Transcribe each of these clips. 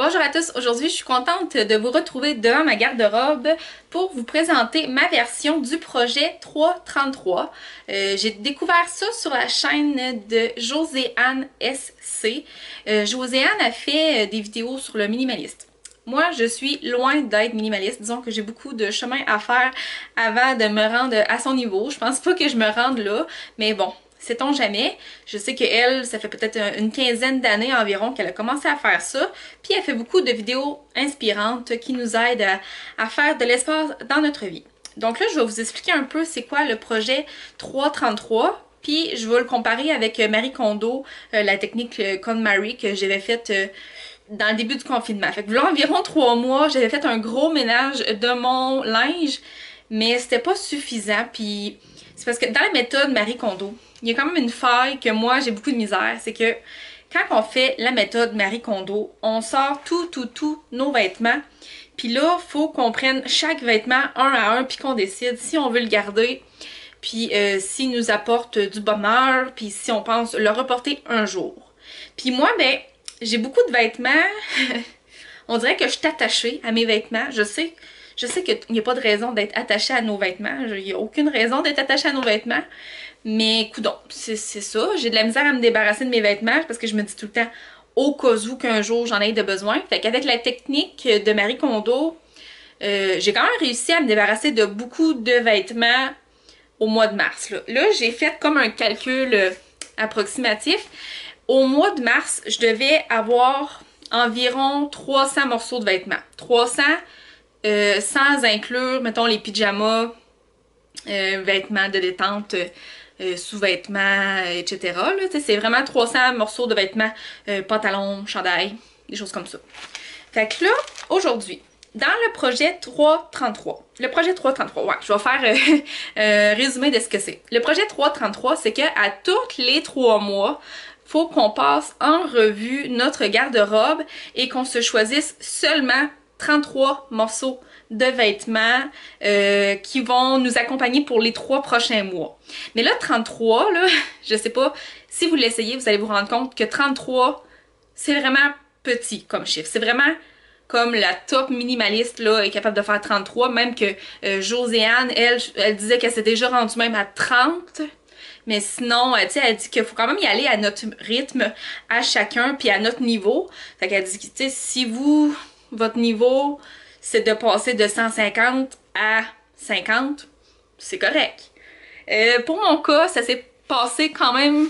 Bonjour à tous, aujourd'hui je suis contente de vous retrouver devant ma garde-robe pour vous présenter ma version du projet 333. Euh, J'ai découvert ça sur la chaîne de Joséanne SC. Euh, Joséanne a fait euh, des vidéos sur le minimaliste. Moi, je suis loin d'être minimaliste. Disons que j'ai beaucoup de chemin à faire avant de me rendre à son niveau. Je pense pas que je me rende là, mais bon, sait-on jamais. Je sais qu'elle, ça fait peut-être une quinzaine d'années environ qu'elle a commencé à faire ça. Puis elle fait beaucoup de vidéos inspirantes qui nous aident à, faire de l'espace dans notre vie. Donc là, je vais vous expliquer un peu c'est quoi le projet 333. Puis je vais le comparer avec Marie Kondo, euh, la technique KonMari que j'avais faite euh, dans le début du confinement. Fait que environ trois mois, j'avais fait un gros ménage de mon linge, mais c'était pas suffisant. Puis c'est parce que dans la méthode Marie Kondo, il y a quand même une faille que moi j'ai beaucoup de misère, c'est que quand on fait la méthode Marie Kondo, on sort tout, tout, tout nos vêtements. Puis là, faut qu'on prenne chaque vêtement un à un, puis qu'on décide si on veut le garder, puis euh, s'il nous apporte du bonheur, puis si on pense le reporter un jour. Puis moi, ben, j'ai beaucoup de vêtements. on dirait que je suis attachée à mes vêtements. Je sais, je sais qu'il n'y a pas de raison d'être attachée à nos vêtements. Il n'y a aucune raison d'être attachée à nos vêtements. Mais coudon, c'est ça. J'ai de la misère à me débarrasser de mes vêtements parce que je me dis tout le temps au cas où qu'un jour j'en ai de besoin. Fait qu'avec la technique de Marie Kondo, euh, j'ai quand même réussi à me débarrasser de beaucoup de vêtements au mois de mars. Là, là j'ai fait comme un calcul euh, approximatif. Au mois de mars, je devais avoir environ 300 morceaux de vêtements. 300 euh, sans inclure, mettons, les pyjamas, euh, vêtements de détente, euh, sous-vêtements, etc. C'est vraiment 300 morceaux de vêtements, pantalons, chandail, des choses comme ça. Fait que là, aujourd'hui, dans le projet 333, le projet 333, ouais, je vais faire euh, résumé de ce que c'est. Le projet 333, c'est qu'à tous les trois mois, faut qu'on passe en revue notre garde-robe et qu'on se choisisse seulement 33 morceaux de vêtements euh, qui vont nous accompagner pour les trois prochains mois. Mais là, 33, là, je sais pas, si vous l'essayez, vous allez vous rendre compte que 33, c'est vraiment petit comme chiffre. C'est vraiment comme la top minimaliste là est capable de faire 33, même que euh, elle, elle disait qu'elle s'est déjà rendue même à 30. Mais sinon, euh, tu sais, elle dit qu'il faut quand même y aller à notre rythme, à chacun, puis à notre niveau. Fait qu'elle dit, tu sais, si vous, votre niveau, c'est de passer de 150 à 50, c'est correct. Euh, pour mon cas, ça s'est passé quand même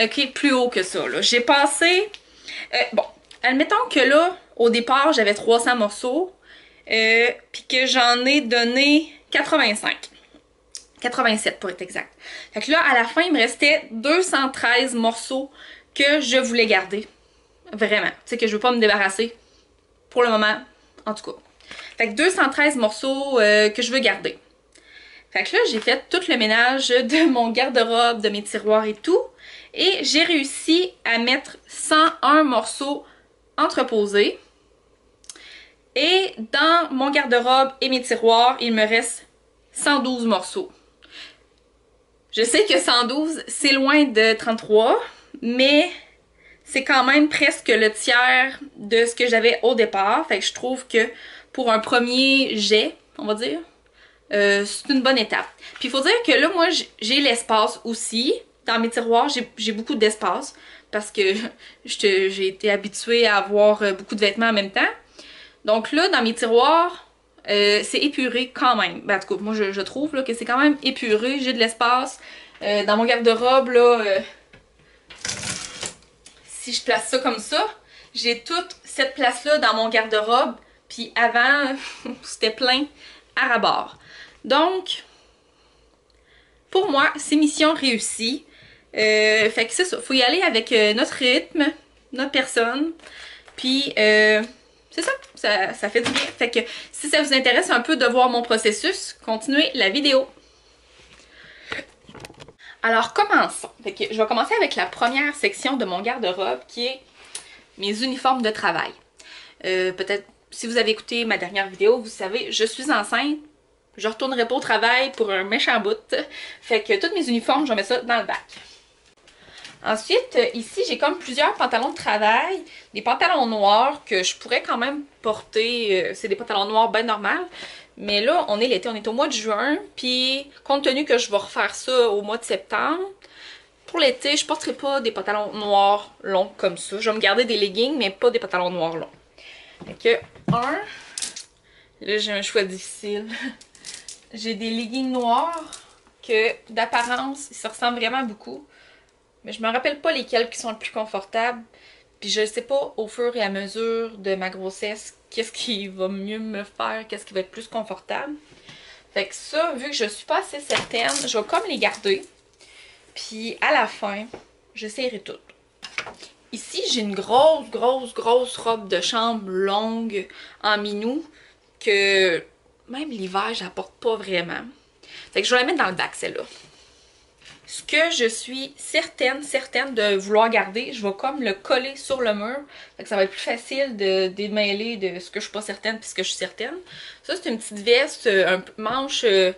ok plus haut que ça. J'ai passé... Euh, bon, admettons que là, au départ, j'avais 300 morceaux, euh, puis que j'en ai donné 85. 87 pour être exact. Fait que là, à la fin, il me restait 213 morceaux que je voulais garder. Vraiment. Tu sais, que je veux pas me débarrasser. Pour le moment, en tout cas. Fait que 213 morceaux euh, que je veux garder. Fait que là, j'ai fait tout le ménage de mon garde-robe, de mes tiroirs et tout. Et j'ai réussi à mettre 101 morceaux entreposés. Et dans mon garde-robe et mes tiroirs, il me reste 112 morceaux. Je sais que 112, c'est loin de 33, mais c'est quand même presque le tiers de ce que j'avais au départ. Fait que je trouve que pour un premier jet, on va dire, euh, c'est une bonne étape. Puis il faut dire que là, moi, j'ai l'espace aussi. Dans mes tiroirs, j'ai beaucoup d'espace parce que j'ai été habituée à avoir euh, beaucoup de vêtements en même temps. Donc là, dans mes tiroirs, euh, c'est épuré quand même. Ben, en moi, je, trouve que c'est quand même épuré. J'ai de l'espace. Dans mon garde-robe, là, si je place ça comme ça, j'ai toute cette place-là dans mon garde-robe. Puis avant, c'était plein à rabord. Donc, pour moi, c'est mission réussie. fait que c'est ça. Faut y aller avec notre rythme, notre personne. Puis, c'est ça, ça, fait du bien. Fait que si ça vous intéresse un peu de voir mon processus, continuez la vidéo. Alors commençons. Je vais commencer avec la première section de mon garde-robe qui est mes uniformes de travail. Euh, peut-être si vous avez écouté ma dernière vidéo, vous savez, je suis enceinte. Je retournerai pas au travail pour un méchant bout. Fait que tous mes uniformes, je mettre ça dans le bac. Ensuite, euh, ici, j'ai comme plusieurs pantalons de travail. Des pantalons noirs que je pourrais quand même porter. Euh, c'est des pantalons noirs bien normaux. Mais là, on est l'été, on est au mois de juin. Puis, compte tenu que je vais refaire ça au mois de septembre, pour l'été, je porterai pas des pantalons noirs longs comme ça. Je vais me garder des leggings, mais pas des pantalons noirs longs. Fait que, un, là j'ai un choix difficile. j'ai des leggings noirs que d'apparence, ils se ressemblent vraiment beaucoup. Mais je me rappelle pas lesquels qui sont les plus confortables. Puis je sais pas au fur et à mesure de ma grossesse qu'est-ce qui va mieux me faire, qu'est-ce qui va être plus confortable. Fait que ça, vu que je suis pas assez certaine, je vais comme les garder. Puis à la fin, j'essaierai tout. Ici, j'ai une grosse, grosse, grosse robe de chambre longue en minou que même l'hiver, j'apporte pas vraiment. Fait que je vais la mettre dans le bac, celle-là. Ce que je suis certaine, certaine de vouloir garder, je vais comme le coller sur le mur. Fait que ça va être plus facile de démêler de ce que je suis pas certaine puis ce que je suis certaine. Ça, c'est une petite veste, un manche euh,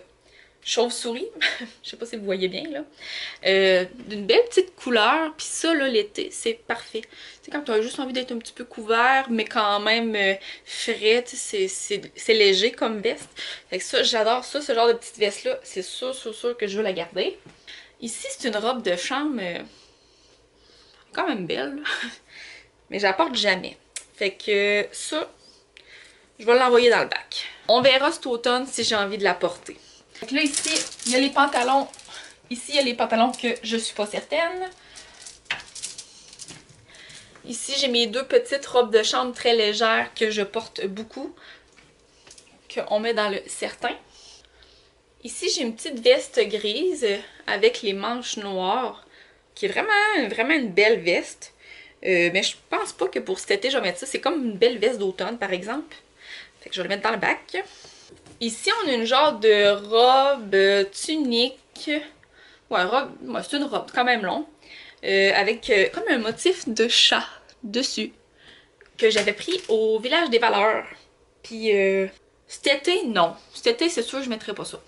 chauve-souris. je sais pas si vous voyez bien, là. Euh, D'une belle petite couleur. Puis ça, là, l'été, c'est parfait. C'est quand tu as juste envie d'être un petit peu couvert, mais quand même euh, frais. C'est léger comme veste. Fait que ça, j'adore ça, ce genre de petite veste-là. C'est sûr, sûr, sûr que je veux la garder. Ici, c'est une robe de chambre euh, quand même belle, mais j'apporte jamais. Fait que ça, je vais l'envoyer dans le bac. On verra cet automne si j'ai envie de la porter. Fait que là, ici, il y a les pantalons. Ici, il y a les pantalons que je suis pas certaine. Ici, j'ai mes deux petites robes de chambre très légères que je porte beaucoup. Qu'on met dans le certain. Ici, j'ai une petite veste grise avec les manches noires, qui est vraiment, vraiment une belle veste. Euh, mais je pense pas que pour cet été, je vais mettre ça. C'est comme une belle veste d'automne, par exemple. Fait que je vais le mettre dans le bac. Ici, on a une genre de robe euh, tunique. Ouais, robe, c'est une robe quand même long. Euh, avec comme un motif de chat dessus. Que j'avais pris au Village des Valeurs. Puis cet été, non. Cet été, c'est sûr, je mettrai pas ça.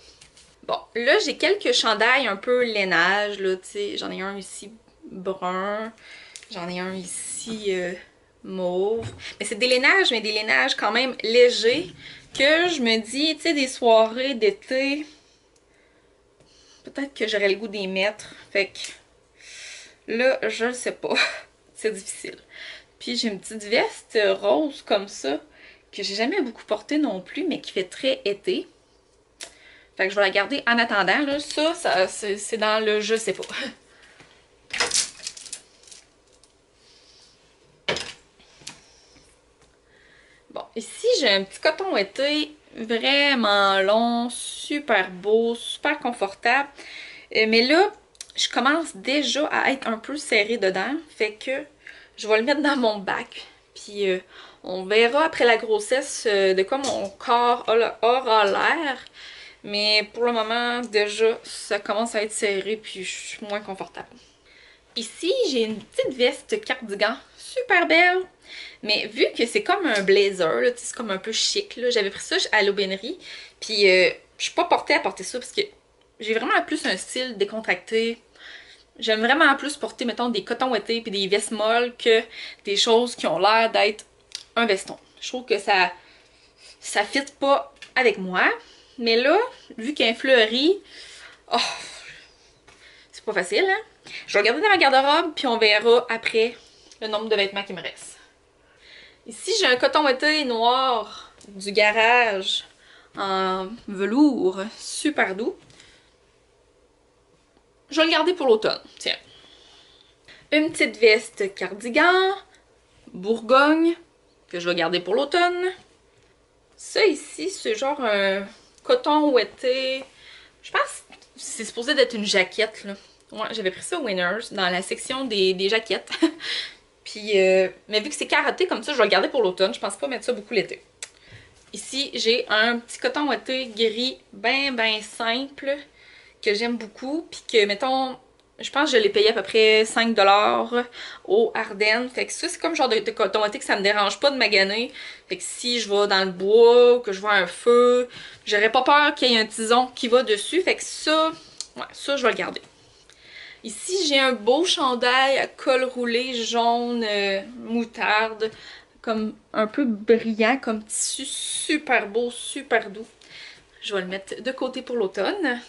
Bon, là, j'ai quelques chandails un peu lainage, là, tu sais. J'en ai un ici brun. J'en ai un ici euh, mauve. Mais c'est des lainages, mais des lainages quand même légers. Que je me dis, tu sais, des soirées d'été, peut-être que j'aurais le goût d'y mettre. Fait que là, je ne sais pas. c'est difficile. Puis j'ai une petite veste rose comme ça, que j'ai jamais beaucoup portée non plus, mais qui fait très été. Fait que je vais la garder en attendant. Ça, ça c'est dans le je sais pas. Bon, ici, j'ai un petit coton été vraiment long, super beau, super confortable. Euh, mais là, je commence déjà à être un peu serrée dedans. Fait que je vais le mettre dans mon bac. Puis euh, on verra après la grossesse euh, de quoi mon corps aura l'air. Mais pour le moment, déjà, ça commence à être serré puis je suis moins confortable. Ici, j'ai une petite veste cardigan super belle. Mais vu que c'est comme un blazer, c'est comme un peu chic, j'avais pris ça à l'aubainerie. Puis euh, je suis pas portée à porter ça parce que j'ai vraiment plus un style décontracté. J'aime vraiment plus porter, mettons, des cotons ouettés puis des vestes molles que des choses qui ont l'air d'être un veston. Je trouve que ça ça fit pas avec moi. Mais là, vu qu'il y a un fleuri, oh, c'est pas facile, hein? Je vais regarder dans ma garde-robe, puis on verra après le nombre de vêtements qui me reste. Ici, j'ai un coton ouaté noir du garage en velours super doux. Je vais le garder pour l'automne, tiens. Une petite veste cardigan, Bourgogne, que je vais garder pour l'automne. Ça ici, c'est genre un coton ouetté. Je pense que c'est supposé d'être une jaquette, là. Ouais, j'avais pris ça au Winners, dans la section des, jaquettes. Puis, euh, mais vu que c'est carotté comme ça, je vais le garder pour l'automne. Je pense pas mettre ça beaucoup l'été. Ici, j'ai un petit coton ouetté gris, ben ben simple, que j'aime beaucoup. Puis que, mettons, je pense que je l'ai payé à peu près 5$ au Ardennes. Fait que ça, c'est comme genre de, de coton que ça me dérange pas de maganer. Fait que si je vais dans le bois ou que je vois un feu, j'aurais pas peur qu'il y ait un tison qui va dessus. Fait que ça, ça, je vais le garder. Ici, j'ai un beau chandail à col roulé jaune euh, moutarde, comme un peu brillant, comme tissu super beau, super doux. Je vais le mettre de côté pour l'automne.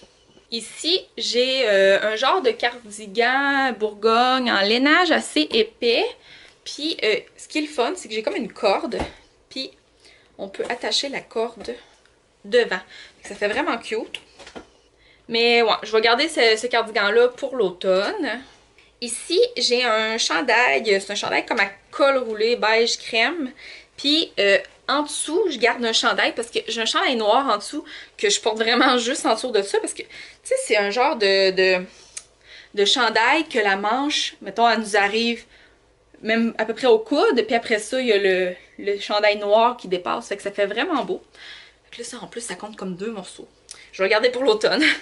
Ici, j'ai euh, un genre de cardigan Bourgogne en lainage assez épais. Puis, euh, ce qui est le fun, c'est que j'ai comme une corde. Puis, on peut attacher la corde devant. Ça fait vraiment cute. Mais ouais, je vais garder ce, cardigan-là pour l'automne. Ici, j'ai un chandail. C'est un chandail comme à col roulé beige crème. Puis, euh, en dessous, je garde un chandail parce que j'ai un chandail noir en dessous que je porte vraiment juste en dessous de ça parce que, tu sais, c'est un genre de, de, chandail que la manche, mettons, elle nous arrive même à peu près au coude. Puis après ça, il y a le, le chandail noir qui dépasse. Fait que ça fait vraiment beau. Fait là, ça, en plus, ça compte comme deux morceaux. Je vais regarder pour l'automne.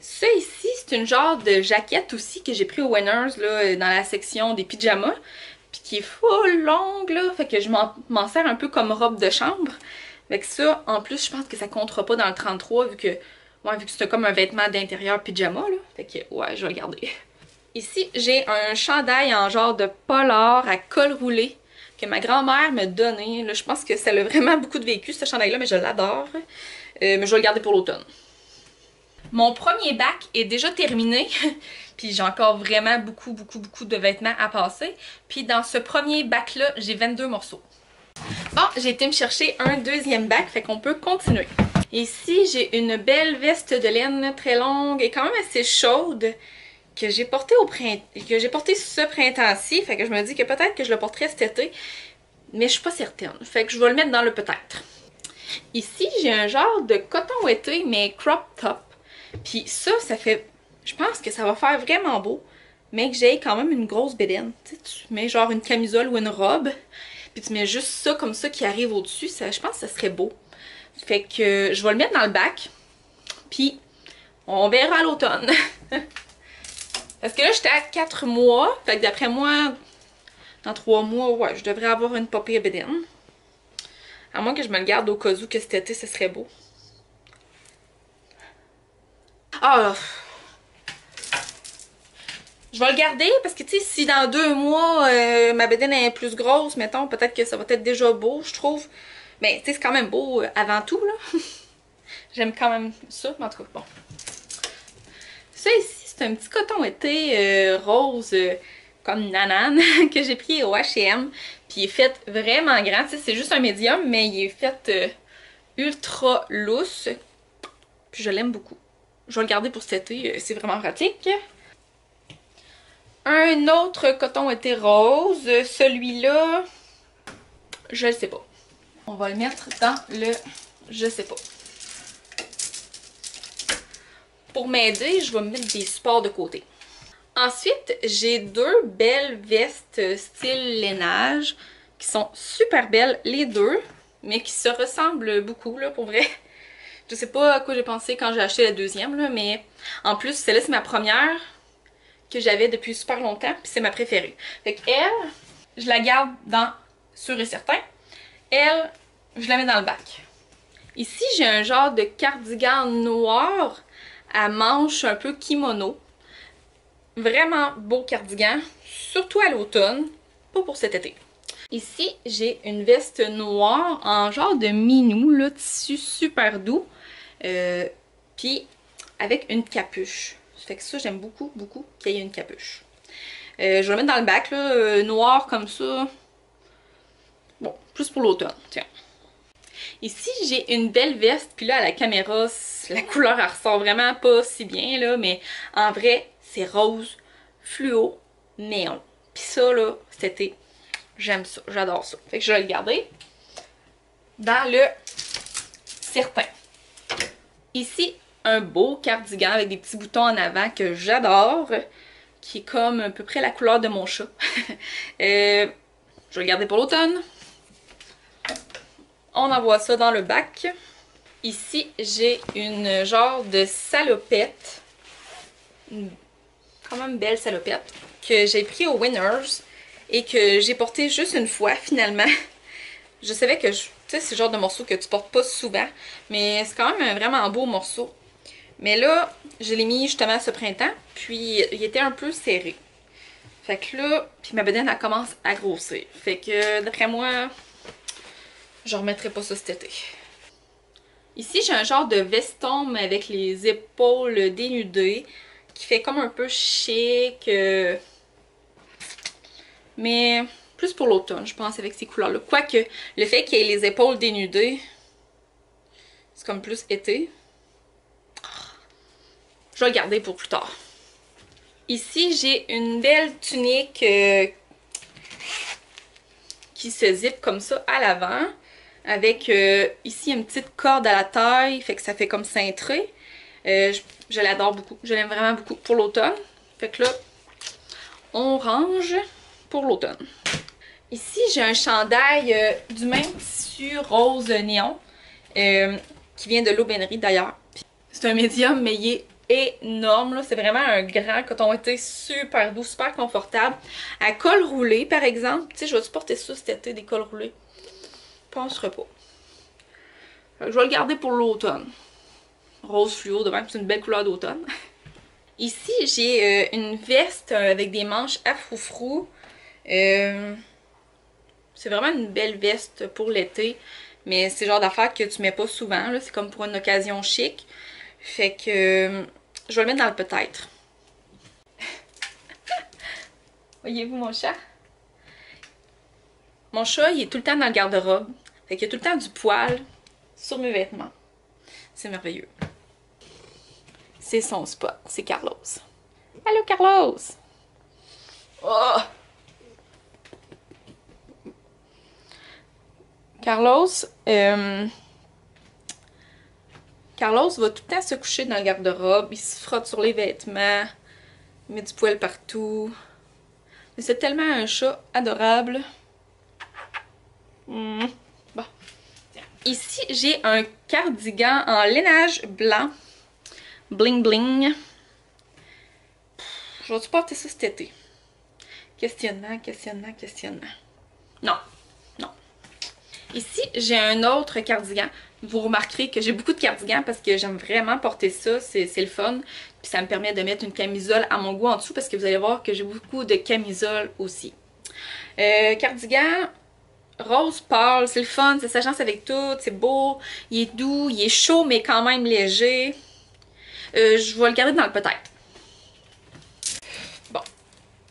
Ça ici, c'est une genre de jaquette aussi que j'ai pris au Winners là, dans la section des pyjamas puis qui est full longue là, fait que je m'en sers un peu comme robe de chambre. Avec ça, en plus, je pense que ça comptera pas dans le 33 vu que, ouais, vu que c'est comme un vêtement d'intérieur pyjama là. Fait que, ouais, je vais regarder. Ici, j'ai un chandail en genre de polar à col roulé que ma grand-mère m'a donné. Là, je pense que ça a vraiment beaucoup de vécu, ce chandail-là, mais je l'adore. Euh, mais je vais le garder pour l'automne. Mon premier bac est déjà terminé. Puis j'ai encore vraiment beaucoup, beaucoup, beaucoup de vêtements à passer. Puis dans ce premier bac-là, j'ai 22 morceaux. Bon, j'ai été me chercher un deuxième bac, fait qu'on peut continuer. Ici, j'ai une belle veste de laine très longue et quand même assez chaude que j'ai portée au printemps, que j'ai portée ce printemps-ci. Fait que je me dis que peut-être que je le porterai cet été, mais je suis pas certaine. Fait que je vais le mettre dans le peut-être. Ici, j'ai un genre de coton ouetté, mais crop top. Puis ça, ça fait je pense que ça va faire vraiment beau, mais que j'ai quand même une grosse bédaine. Tu, mets genre une camisole ou une robe, puis tu mets juste ça comme ça qui arrive au-dessus. Je pense que ça serait beau. Fait que je vais le mettre dans le bac, puis on verra à l'automne. Parce que là, j'étais à 4 mois, fait que d'après moi, dans 3 mois, ouais, je devrais avoir une papier bédaine. À moins que je me le garde au cas où que cet été, ce serait beau. Ah, je vais le garder parce que, tu sais, si dans deux mois, euh, ma bédaine est plus grosse, mettons, peut-être que ça va être déjà beau, je trouve. Mais, tu sais, c'est quand même beau euh, avant tout, là. J'aime quand même ça, mais en tout cas, bon. Ça ici, c'est un petit coton été euh, rose comme nanane que j'ai pris au H&M. Puis il est fait vraiment grand, c'est juste un médium, mais il est fait ultra lousse. Puis je l'aime beaucoup. Je vais le garder pour cet été, c'est vraiment pratique. Un autre coton était rose. Celui-là, je ne sais pas. On va le mettre dans le je sais pas. Pour m'aider, je vais mettre des supports de côté. Ensuite, j'ai deux belles vestes style lainage qui sont super belles les deux, mais qui se ressemblent beaucoup là pour vrai. Je sais pas à quoi j'ai pensé quand j'ai acheté la deuxième mais en plus celle-là c'est ma première que j'avais depuis super longtemps, puis c'est ma préférée. Fait elle, je la garde dans sûr et certain. Elle, je la mets dans le bac. Ici, j'ai un genre de cardigan noir à manches un peu kimono. Vraiment beau cardigan, surtout à l'automne, pas pour cet été. Ici, j'ai une veste noire en genre de minou, le tissu super doux, euh, puis avec une capuche. Fait que ça, j'aime beaucoup, beaucoup qu'il y ait une capuche. Euh, je vais le mettre dans le bac, là, euh, noir comme ça. Bon, plus pour l'automne, tiens. Ici, j'ai une belle veste, puis là, à la caméra, la couleur, elle ressort vraiment pas si bien, là, mais en vrai, c'est rose, fluo, néon. Puis ça, là, c'était... J'aime ça, j'adore ça. Fait que je vais le garder dans le certain. Ici, un beau cardigan avec des petits boutons en avant que j'adore, qui est comme à peu près la couleur de mon chat. Euh, je vais le garder pour l'automne. On envoie ça dans le bac. Ici, j'ai une genre de salopette. Une quand même belle salopette. Que j'ai pris au Winners. Et que j'ai porté juste une fois finalement. Je savais que, c'est le genre de morceau que tu portes pas souvent. Mais c'est quand même un vraiment beau morceau. Mais là, je l'ai mis justement ce printemps, puis il était un peu serré. Fait que là, puis ma bedaine, elle commence à grossir. Fait que, d'après moi, je remettrai pas ça cet été. Ici, j'ai un genre de veston avec les épaules dénudées qui fait comme un peu chic. Euh, mais plus pour l'automne, je pense, avec ces couleurs-là. Quoique, le fait qu'il y ait les épaules dénudées, c'est comme plus été. Je vais le garder pour plus tard. Ici, j'ai une belle tunique euh, qui se zip comme ça à l'avant. Avec euh, ici une petite corde à la taille, fait que ça fait comme cintré. Euh, je, l'adore beaucoup, je l'aime vraiment beaucoup pour l'automne. Fait que là, on range pour l'automne. Ici, j'ai un chandail du même tissu rose néon qui vient de l'aubainerie d'ailleurs. C'est un médium, mais il est énorme. C'est vraiment un grand coton été super doux, super confortable. À col roulé, par exemple. Tu sais, je vais porter ça cet été, des cols roulés? Je penserais pas. Je vais le garder pour l'automne. Rose fluo, de même, c'est une belle couleur d'automne. Ici, j'ai euh, une veste euh, avec des manches à froufrou. Euh, c'est vraiment une belle veste pour l'été. Mais c'est le genre d'affaire que tu mets pas souvent. C'est comme pour une occasion chic. Fait que je vais le mettre dans le peut-être. Voyez-vous mon chat? Mon chat, il est tout le temps dans le garde-robe. Fait qu'il y a tout le temps du poil sur mes vêtements. C'est merveilleux. C'est son spot. C'est Carlos. Allô, Carlos! Oh! Carlos, euh, Carlos va tout le temps se coucher dans le garde-robe, il se frotte sur les vêtements, il met du poil partout. Mais c'est tellement un chat adorable. Hmm. Bon. Ici, j'ai un cardigan en lainage blanc. Bling bling. Je vais-tu porter ça cet été? Questionnement, questionnement, questionnement. Non. Ici, j'ai un autre cardigan vous remarquerez que j'ai beaucoup de cardigans parce que j'aime vraiment porter ça, c'est le fun. Puis ça me permet de mettre une camisole à mon goût en dessous parce que vous allez voir que j'ai beaucoup de camisoles aussi. Euh, cardigan rose pâle, c'est le fun, ça s'agence avec tout, c'est beau, il est doux, il est chaud mais quand même léger. Euh, je vais le garder dans le peut-être. Bon,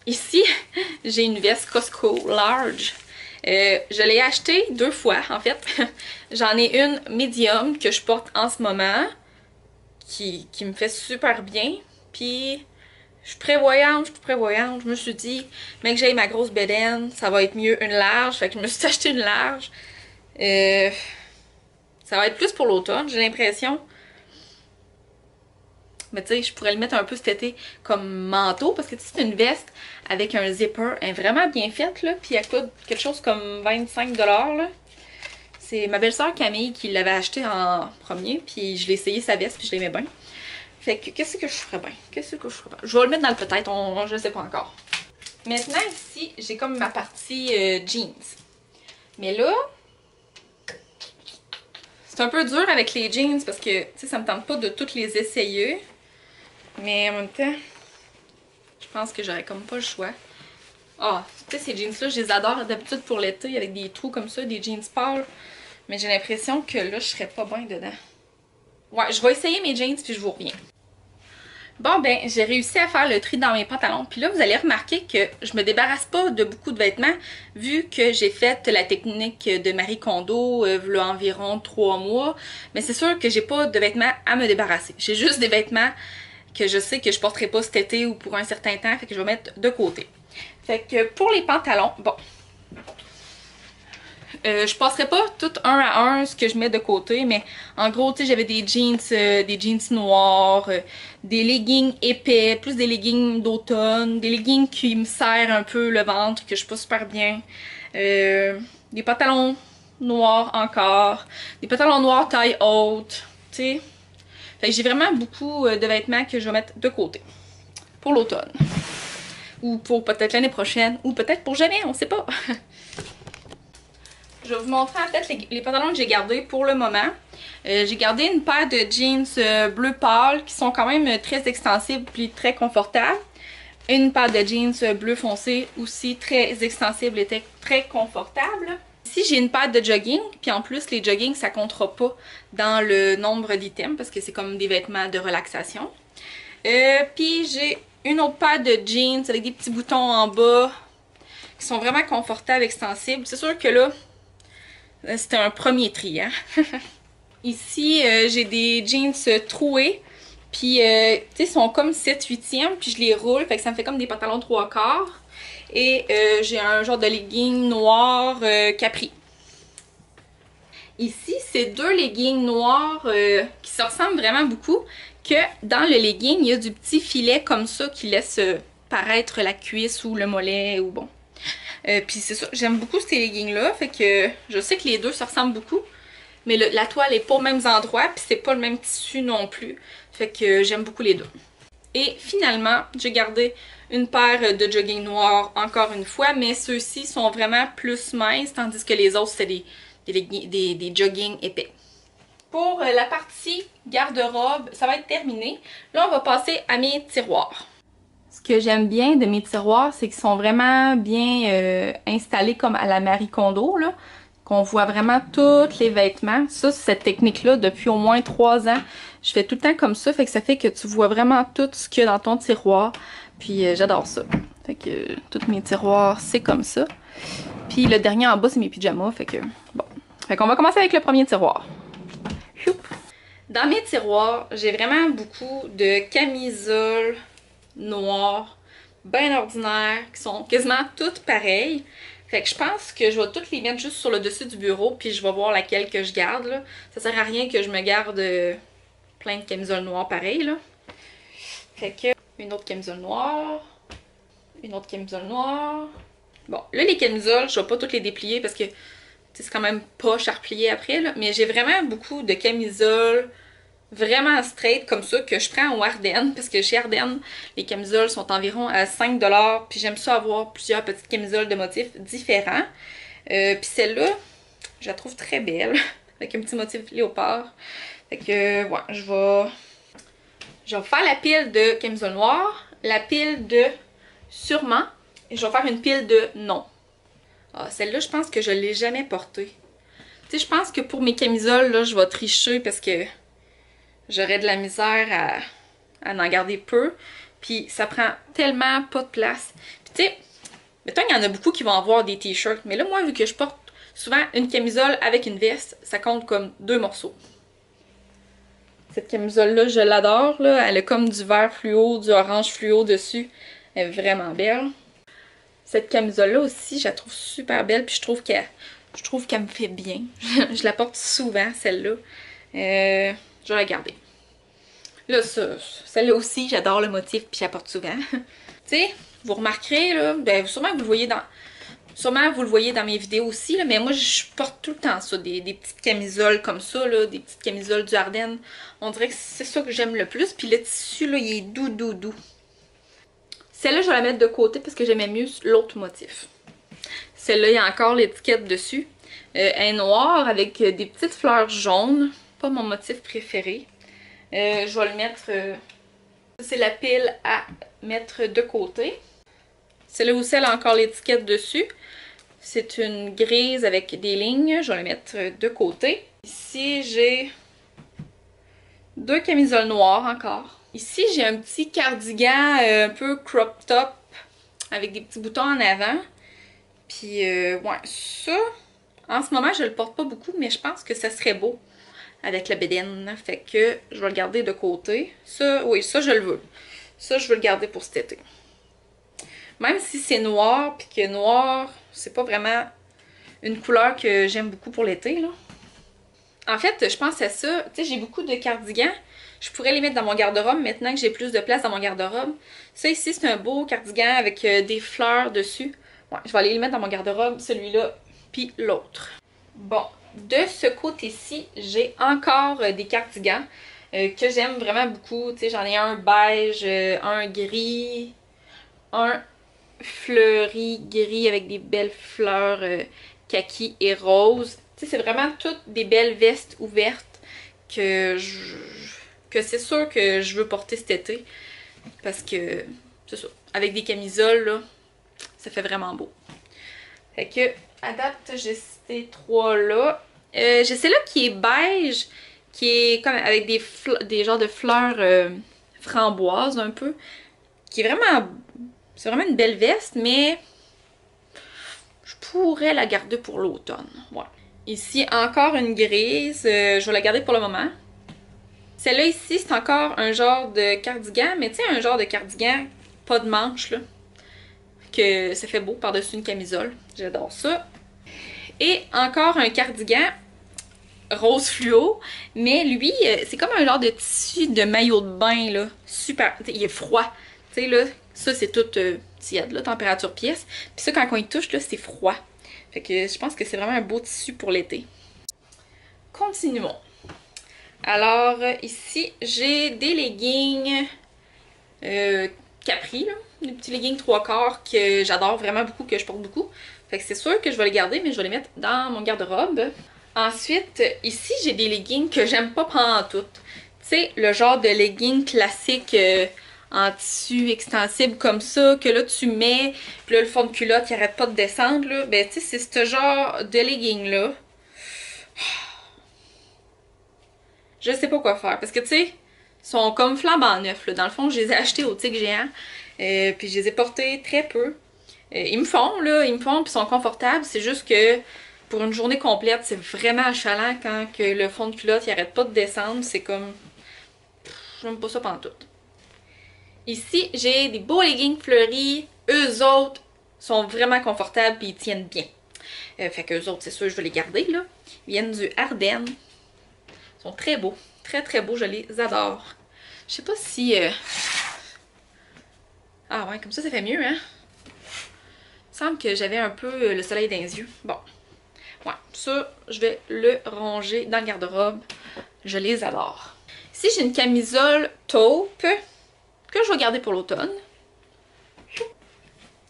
ici j'ai une veste Costco large euh, je l'ai acheté deux fois, en fait. J'en ai une médium que je porte en ce moment, qui, qui me fait super bien. Puis, je suis prévoyante, je suis prévoyante. Je me suis dit, mec, j'ai ma grosse bédaine, ça va être mieux une large. Fait que je me suis acheté une large. Euh, ça va être plus pour l'automne, j'ai l'impression. Mais tu sais, je pourrais le mettre un peu cet été comme manteau parce que c'est une veste avec un zipper est vraiment bien faite là. Puis elle coûte quelque chose comme 25$ là. C'est ma belle-sœur Camille qui l'avait acheté en premier. Puis je l'ai essayé sa veste puis je l'aimais bien. Fait que qu'est-ce que je ferais bien? Qu'est-ce que je ferais bien? Je vais le mettre dans le peut-être, on, je sais pas encore. Maintenant ici, j'ai comme ma partie euh, jeans. Mais là, c'est un peu dur avec les jeans parce que, tu sais, ça me tente pas de toutes les essayer. Mais en même temps, pense que j'aurais comme pas le choix. Ah, tu sais, ces jeans-là, je les adore d'habitude pour l'été avec des trous comme ça, des jeans pâles. Mais j'ai l'impression que là, je serais pas bien dedans. Ouais, je vais essayer mes jeans puis je vous reviens. Bon ben, j'ai réussi à faire le tri dans mes pantalons. Puis là, vous allez remarquer que je me débarrasse pas de beaucoup de vêtements vu que j'ai fait la technique de Marie Kondo euh, environ trois mois. Mais c'est sûr que j'ai pas de vêtements à me débarrasser. J'ai juste des vêtements que je sais que je porterai pas cet été ou pour un certain temps, fait que je vais mettre de côté. Fait que pour les pantalons, bon, euh, je passerai pas tout un à un ce que je mets de côté, mais en gros, tu sais, j'avais des jeans, euh, des jeans noirs, euh, des leggings épais, plus des leggings d'automne, des leggings qui me serrent un peu le ventre, que je pas super bien, des pantalons noirs encore, des pantalons noirs taille haute, tu sais, j'ai vraiment beaucoup euh, de vêtements que je vais mettre de côté pour l'automne. Ou pour peut-être l'année prochaine, ou peut-être pour jamais, on sait pas. je vais vous montrer en fait les, pantalons que j'ai gardés pour le moment. Euh, j'ai gardé une paire de jeans euh, bleu pâle qui sont quand même très extensibles et très confortables. Une paire de jeans bleu foncé aussi très extensible et très confortable. Ici, j'ai une paire de jogging, puis en plus, les jogging, ça comptera pas dans le nombre d'items parce que c'est comme des vêtements de relaxation. Euh, puis j'ai une autre paire de jeans avec des petits boutons en bas qui sont vraiment confortables, extensibles. C'est sûr que là, c'était un premier tri. Hein? Ici, euh, j'ai des jeans troués. Puis, euh, ils sont comme 7 8 e puis je les roule, fait que ça me fait comme des pantalons 3 quarts. Et euh, j'ai un genre de legging noir capri. Ici, c'est deux leggings noirs qui se ressemblent vraiment beaucoup, que dans le legging, il y a du petit filet comme ça qui laisse paraître la cuisse ou le mollet ou bon. Euh, puis c'est ça, j'aime beaucoup ces leggings-là, fait que je sais que les deux se ressemblent beaucoup. Mais la toile est pas aux mêmes endroits, puis c'est pas le même tissu non plus. Fait que j'aime beaucoup les deux. Et finalement, j'ai gardé une paire de jogging noirs encore une fois, mais ceux-ci sont vraiment plus minces, tandis que les autres, c'était des, des, jogging épais. Pour euh, la partie garde-robe, ça va être terminé. Là, on va passer à mes tiroirs. Ce que j'aime bien de mes tiroirs, c'est qu'ils sont vraiment bien euh, installés comme à la Marie Kondo, là. Qu'on voit vraiment tous les vêtements. Ça, cette technique-là, depuis au moins trois ans, je fais tout le temps comme ça. Fait que ça fait que tu vois vraiment tout ce qu'il y a dans ton tiroir. Puis euh, j'adore ça. Fait que euh, tous mes tiroirs, c'est comme ça. Puis le dernier en bas, c'est mes pyjamas. Fait que bon. Fait qu'on va commencer avec le premier tiroir. Dans mes tiroirs, j'ai vraiment beaucoup de camisoles noires, bien ordinaires, qui sont quasiment toutes pareilles. Fait que je pense que je vais toutes les mettre juste sur le dessus du bureau, puis je vais voir laquelle que je garde. Ça sert à rien que je me garde euh, plein de camisoles noires pareilles. Là. Fait que une autre camisole noire, une autre camisole noire. Bon, là les camisoles, je vais pas toutes les déplier parce que c'est quand même pas charplié après. Là. Mais j'ai vraiment beaucoup de camisoles vraiment straight comme ça que je prends au Ardennes parce que chez Ardennes, les camisoles sont environ à 5$ puis j'aime ça avoir plusieurs petites camisoles de motifs différents. Euh, puis celle-là, je la trouve très belle avec un petit motif léopard. Fait que, ouais, je vais, je vais faire la pile de camisoles noires, la pile de sûrement et je vais faire une pile de non. Ah, celle-là, je pense que je l'ai jamais portée. Tu sais, je pense que pour mes camisoles, là, je vais tricher parce que j'aurais de la misère à, à en garder peu. Puis ça prend tellement pas de place. Puis tu sais, mettons il y en a beaucoup qui vont avoir des t-shirts. Mais là, moi, vu que je porte souvent une camisole avec une veste, ça compte comme deux morceaux. Cette camisole-là, je l'adore. Elle a comme du vert fluo, du orange fluo dessus. Elle est vraiment belle. Cette camisole-là aussi, je la trouve super belle. Puis je trouve qu'elle je me fait bien. je la porte souvent, celle-là. Euh, je vais la garder. Là, celle-là aussi, j'adore le motif, puis j'apporte souvent. tu sais, vous remarquerez, là, ben, sûrement que vous voyez dans... Sûrement vous le voyez dans mes vidéos aussi, mais moi je porte tout le temps ça, des, petites camisoles comme ça, des petites camisoles du Ardennes. On dirait que c'est ça que j'aime le plus, puis le tissu là, il est doux, doux, doux. Celle-là, je vais la mettre de côté parce que j'aimais mieux l'autre motif. Celle-là, il y a encore l'étiquette dessus. Euh, elle est noire avec des petites fleurs jaunes pas mon motif préféré. Euh, je vais le mettre... Euh, c'est la pile à mettre de côté. C'est là où elle a encore l'étiquette dessus. C'est une grise avec des lignes. Je vais la mettre de côté. Ici, j'ai deux camisoles noires encore. Ici, j'ai un petit cardigan euh, un peu crop top avec des petits boutons en avant. Puis, ouais, ça, en ce moment, je le porte pas beaucoup, mais je pense que ça serait beau avec la bédaine. Fait que je vais le garder de côté. Ça, oui, ça je le veux. Ça, je veux le garder pour cet été. Même si c'est noir, puis que noir, c'est pas vraiment une couleur que j'aime beaucoup pour l'été. En fait, je pense à ça. Tu sais, j'ai beaucoup de cardigans. Je pourrais les mettre dans mon garde-robe maintenant que j'ai plus de place dans mon garde-robe. Ça ici, c'est un beau cardigan avec euh, des fleurs dessus. Je vais aller les mettre dans mon garde-robe, celui-là, puis l'autre. Bon, de ce côté-ci, j'ai encore euh, des cardigans euh, que j'aime vraiment beaucoup. Tu sais, j'en ai un beige, un gris, un fleuri gris avec des belles fleurs kaki et rose. Tu sais, c'est vraiment toutes des belles vestes ouvertes que je, que c'est sûr que je veux porter cet été. Parce que, c'est ça, avec des camisoles, là, ça fait vraiment beau. Fait que, à j'ai ces trois-là. Euh, j'ai celle-là qui est beige, qui est comme avec des, des genres de fleurs euh, framboises un peu. Qui est vraiment... C'est vraiment une belle veste, mais je pourrais la garder pour l'automne. Ici, encore une grise. Euh, je vais la garder pour le moment. Celle-là ici, c'est encore un genre de cardigan, mais tu sais, un genre de cardigan, pas de manches, là. Que ça fait beau par-dessus une camisole. J'adore ça. Et encore un cardigan rose fluo, mais lui, euh, c'est comme un genre de tissu de maillot de bain, là. Super, il est froid. Tu sais, là, ça, c'est tout euh, tiède, là, température pièce. Puis ça, quand on y touche, là, c'est froid. Fait que je pense que c'est vraiment un beau tissu pour l'été. Continuons. Alors, ici, j'ai des leggings euh, Capri, là. Des petits leggings trois quarts que j'adore vraiment beaucoup, que je porte beaucoup. Fait que c'est sûr que je vais les garder, mais je vais les mettre dans mon garde-robe. Ensuite, ici, j'ai des leggings que j'aime pas prendre toutes. Tu sais, le genre de leggings classique euh, en tissu extensible comme ça, que là, tu mets, puis là, le fond de culotte, qui arrête pas de descendre, là. Ben, tu sais, c'est ce genre de leggings-là je sais pas quoi faire. Parce que, tu sais, sont comme flambant neufs. Là. Dans le fond, je les ai achetés au Tic Géant. Euh, puis je les ai portés très peu. Euh, ils me font, là, ils me font, puis sont confortables. C'est juste que pour une journée complète, c'est vraiment achalant quand que le fond de culotte, il arrête pas de descendre. C'est comme... J'aime pas ça pendant tout. Ici, j'ai des beaux leggings fleuris. Eux autres sont vraiment confortables puis ils tiennent bien. Euh, fait que eux autres, c'est sûr, je vais les garder, là. Ils viennent du Ardennes sont très beaux. Très très beaux, je les adore. Je sais pas si... Euh, ah ouais, comme ça, ça fait mieux, hein? Il semble que j'avais un peu euh, le soleil dans les yeux. Bon. Ouais, ça, je vais le ranger dans le garde-robe. Je les adore. Ici, j'ai une camisole taupe que je vais garder pour l'automne.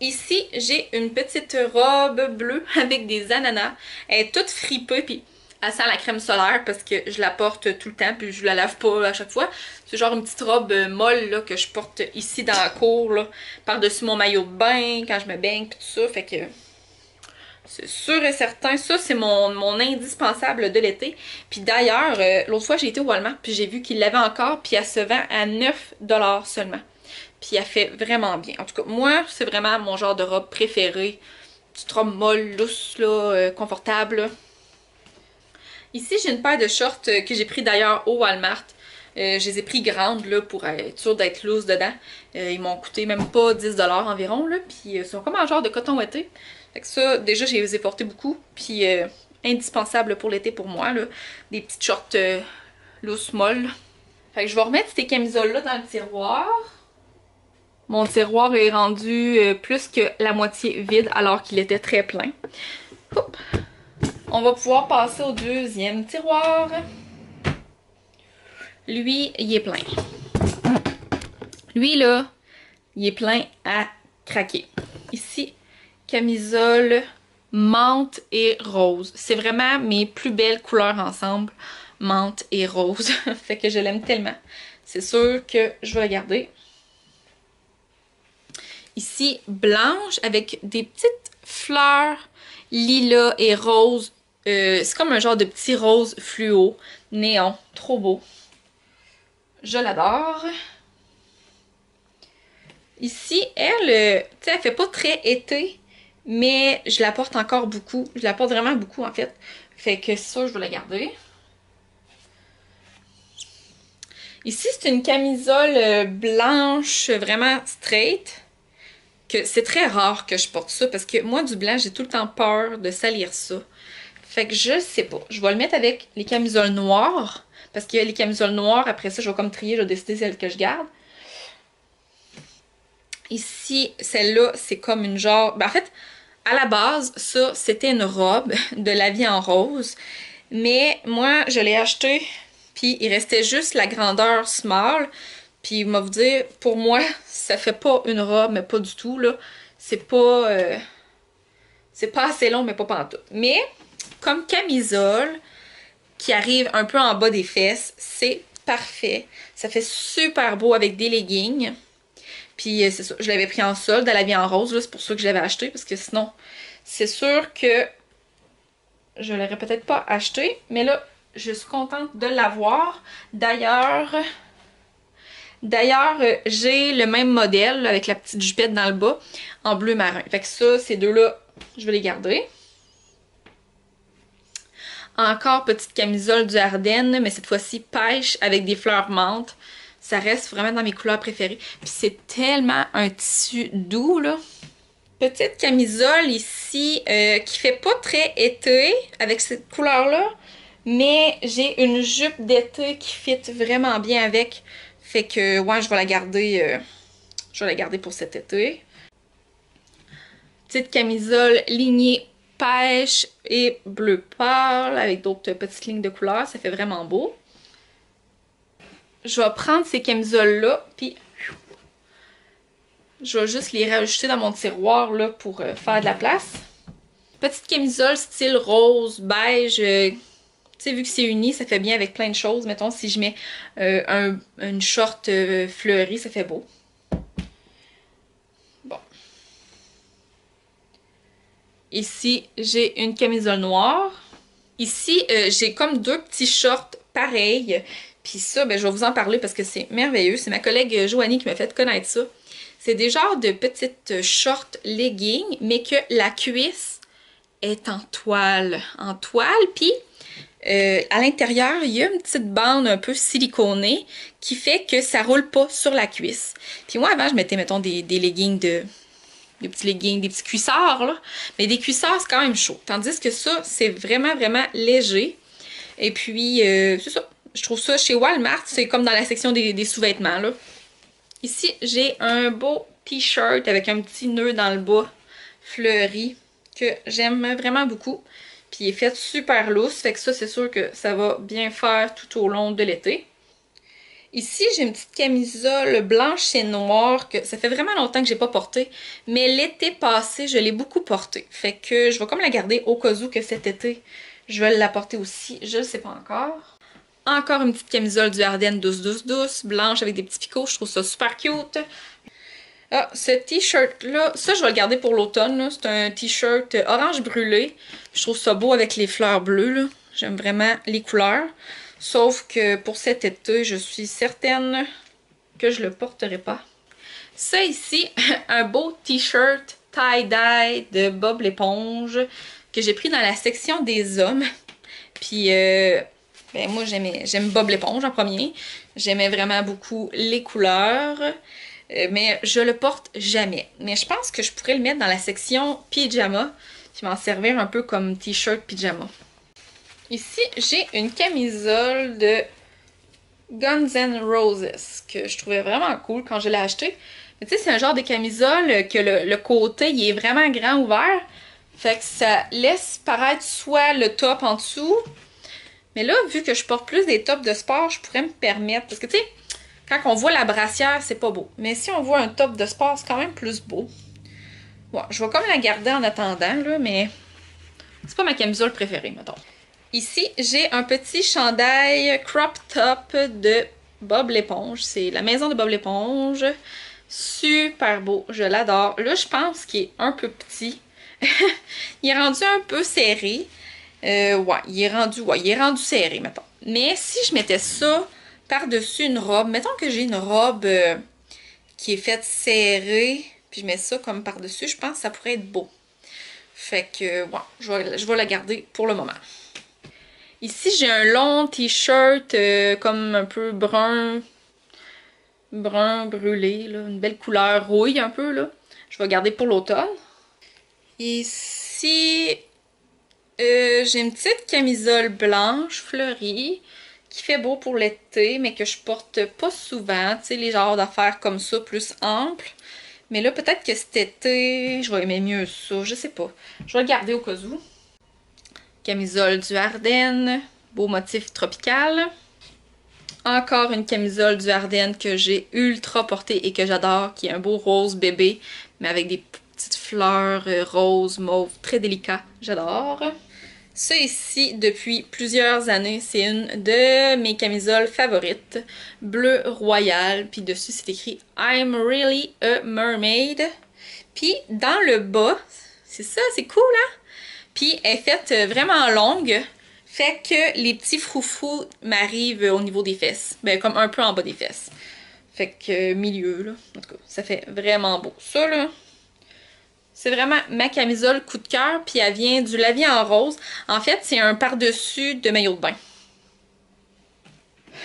Ici, j'ai une petite robe bleue avec des ananas. Elle est toute fripée, puis elle sent la crème solaire parce que je la porte tout le temps puis je la lave pas à chaque fois. C'est genre une petite robe euh, molle que je porte ici dans la cour par-dessus mon maillot de bain quand je me baigne pis tout ça. Fait que c'est sûr et certain, ça c'est mon, indispensable de l'été. Puis d'ailleurs, euh, l'autre fois j'ai été au Walmart puis j'ai vu qu'il l'avait encore puis elle se vend à 9$ seulement. Puis elle fait vraiment bien. En tout cas, moi, c'est vraiment mon genre de robe préférée. Petite robe molle, lousse, là, euh, confortable. Ici, j'ai une paire de shorts euh, que j'ai pris d'ailleurs au Walmart. Je les ai pris grandes là, pour être sûr d'être loose dedans. Ils m'ont coûté même pas 10$ environ. Là, puis ils sont comme un genre de coton ouaté. Fait que ça, déjà, je les ai portés beaucoup. Puis indispensable pour l'été pour moi. Là. Des petites shorts loose molles. Fait que je vais remettre ces camisoles-là dans le tiroir. Mon tiroir est rendu plus que la moitié vide alors qu'il était très plein. On va pouvoir passer au deuxième tiroir. Lui, il est plein. Lui, là, il est plein à craquer. Ici, camisole menthe et rose. C'est vraiment mes plus belles couleurs ensemble, menthe et rose. fait que je l'aime tellement. C'est sûr que je vais la garder. Ici, blanche avec des petites fleurs lilas et rose euh, c'est comme un genre de petit rose fluo, néon, trop beau. Je l'adore. Ici, elle, euh, tu sais, elle fait pas très été, mais je la porte encore beaucoup. Je la porte vraiment beaucoup, en fait. Fait que ça, je vais la garder. Ici, c'est une camisole euh, blanche, vraiment straight. Que c'est très rare que je porte ça, parce que moi, du blanc, j'ai tout le temps peur de salir ça. Fait que je sais pas. Je vais le mettre avec les camisoles noires. Parce que les camisoles noires, après ça, je vais comme trier, je vais décider celle que je garde. Ici, celle-là, c'est comme une genre... Ben, en fait, à la base, ça, c'était une robe de la vie en rose. Mais moi, je l'ai acheté, puis il restait juste la grandeur small. Puis il m'a vous dire, pour moi, ça fait pas une robe, mais pas du tout, là. C'est pas... Euh, c'est pas assez long, mais pas pantoute. Mais comme camisole qui arrive un peu en bas des fesses. C'est parfait. Ça fait super beau avec des leggings. Puis euh, c'est ça, je l'avais pris en solde, elle avait en rose, c'est pour ça que je l'avais acheté, parce que sinon, c'est sûr que je l'aurais peut-être pas acheté, mais là, je suis contente de l'avoir. D'ailleurs, d'ailleurs, j'ai le même modèle avec la petite jupette dans le bas en bleu marin. Fait que ça, ces deux-là, je vais les garder. Encore petite camisole du Ardennes, mais cette fois-ci pêche avec des fleurs menthe. Ça reste vraiment dans mes couleurs préférées. Puis c'est tellement un tissu doux, là. Petite camisole ici euh, qui fait pas très été avec cette couleur-là. Mais j'ai une jupe d'été qui fit vraiment bien avec. Fait que, ouais, je vais la garder, euh, je vais la garder pour cet été. Petite camisole lignée pêche et bleu pâle avec d'autres petites lignes de couleurs. Ça fait vraiment beau. Je vais prendre ces camisoles-là, puis je vais juste les rajouter dans mon tiroir là, pour euh, faire de la place. Petite camisole style rose, beige. Euh, tu sais, vu que c'est uni, ça fait bien avec plein de choses. Mettons, si je mets euh, un, une short fleurie, ça fait beau. Bon. Ici, j'ai une camisole noire. Ici, j'ai comme deux petits shorts pareils. Puis ça, ben, je vais vous en parler parce que c'est merveilleux. C'est ma collègue Joanie qui m'a fait connaître ça. C'est des genres de petites shorts leggings, mais que la cuisse est en toile. En toile, puis euh, à l'intérieur, il y a une petite bande un peu siliconée qui fait que ça roule pas sur la cuisse. Puis moi, avant, je mettais, mettons, des, leggings de... Des petits leggings, des petits cuissards, là. Mais des cuissards, c'est quand même chaud. Tandis que ça, c'est vraiment, vraiment léger. Et puis, euh, c'est ça. Je trouve ça chez Walmart, c'est comme dans la section des, sous-vêtements. là. Ici, j'ai un beau t-shirt avec un petit nœud dans le bas fleuri que j'aime vraiment beaucoup. Puis il est fait super loose, fait que ça, c'est sûr que ça va bien faire tout au long de l'été. Ici, j'ai une petite camisole blanche et noire que ça fait vraiment longtemps que j'ai pas portée. Mais l'été passé, je l'ai beaucoup portée. Fait que je vais comme la garder au cas où que cet été, je vais la porter aussi. Je ne sais pas encore. Encore une petite camisole du Ardennes douce, douce, douce, blanche avec des petits picots. Je trouve ça super cute. Ah, ce t-shirt-là, ça, je vais le garder pour l'automne. C'est un t-shirt orange brûlé. Je trouve ça beau avec les fleurs bleues. J'aime vraiment les couleurs. Sauf que pour cet été, je suis certaine que je le porterai pas. Ça ici, un beau t-shirt tie-dye de Bob l'éponge que j'ai pris dans la section des hommes. Puis euh, ben, moi, j'aime Bob l'éponge en premier. J'aimais vraiment beaucoup les couleurs. Euh, mais je le porte jamais. Mais je pense que je pourrais le mettre dans la section pyjama. Puis m'en servir un peu comme t-shirt pyjama. Ici, j'ai une camisole de Guns N' Roses que je trouvais vraiment cool quand je l'ai acheté. Mais tu sais, c'est un genre de camisole que le, le, côté il est vraiment grand ouvert. Fait que ça laisse paraître soit le top en dessous mais là, vu que je porte plus des tops de sport, je pourrais me permettre. Parce que tu sais, quand on voit la brassière, c'est pas beau. Mais si on voit un top de sport, c'est quand même plus beau. Bon, je vais comme la garder en attendant, là, mais c'est pas ma camisole préférée, mettons. Ici, j'ai un petit chandail crop top de Bob l'éponge. C'est la maison de Bob l'éponge. Super beau, je l'adore. Là, je pense qu'il est un peu petit. il est rendu un peu serré. Euh, ouais, il est rendu, ouais, il est rendu serré, mettons. Mais si je mettais ça par-dessus une robe, mettons que j'ai une robe euh, qui est faite serrée, puis je mets ça comme par-dessus, je pense que ça pourrait être beau. Fait que, ouais, je vais, je vais la garder pour le moment. Ici, j'ai un long t-shirt euh, comme un peu brun, brun brûlé, là, une belle couleur rouille un peu, là. Je vais garder pour l'automne. Ici, euh, j'ai une petite camisole blanche fleurie qui fait beau pour l'été, mais que je porte pas souvent. Tu sais, les genres d'affaires comme ça, plus amples. Mais là, peut-être que cet été, je vais aimer mieux ça. Je sais pas. Je vais le garder au cas où. Camisole du Ardennes. Beau motif tropical. Encore une camisole du Ardennes que j'ai ultra portée et que j'adore, qui est un beau rose bébé, mais avec des petites fleurs euh, roses, mauves, très délicat. J'adore. Ça ici, depuis plusieurs années, c'est une de mes camisoles favorites. Bleu royal, puis dessus c'est écrit I'm really a mermaid. Puis dans le bas, c'est ça, c'est cool hein? Puis elle est faite vraiment longue, fait que les petits froufrous m'arrivent au niveau des fesses. Ben comme un peu en bas des fesses. Fait que milieu là, en tout cas, ça fait vraiment beau. Ça là, c'est vraiment ma camisole coup de cœur, puis elle vient du lavis en rose. En fait, c'est un par-dessus de maillot de bain.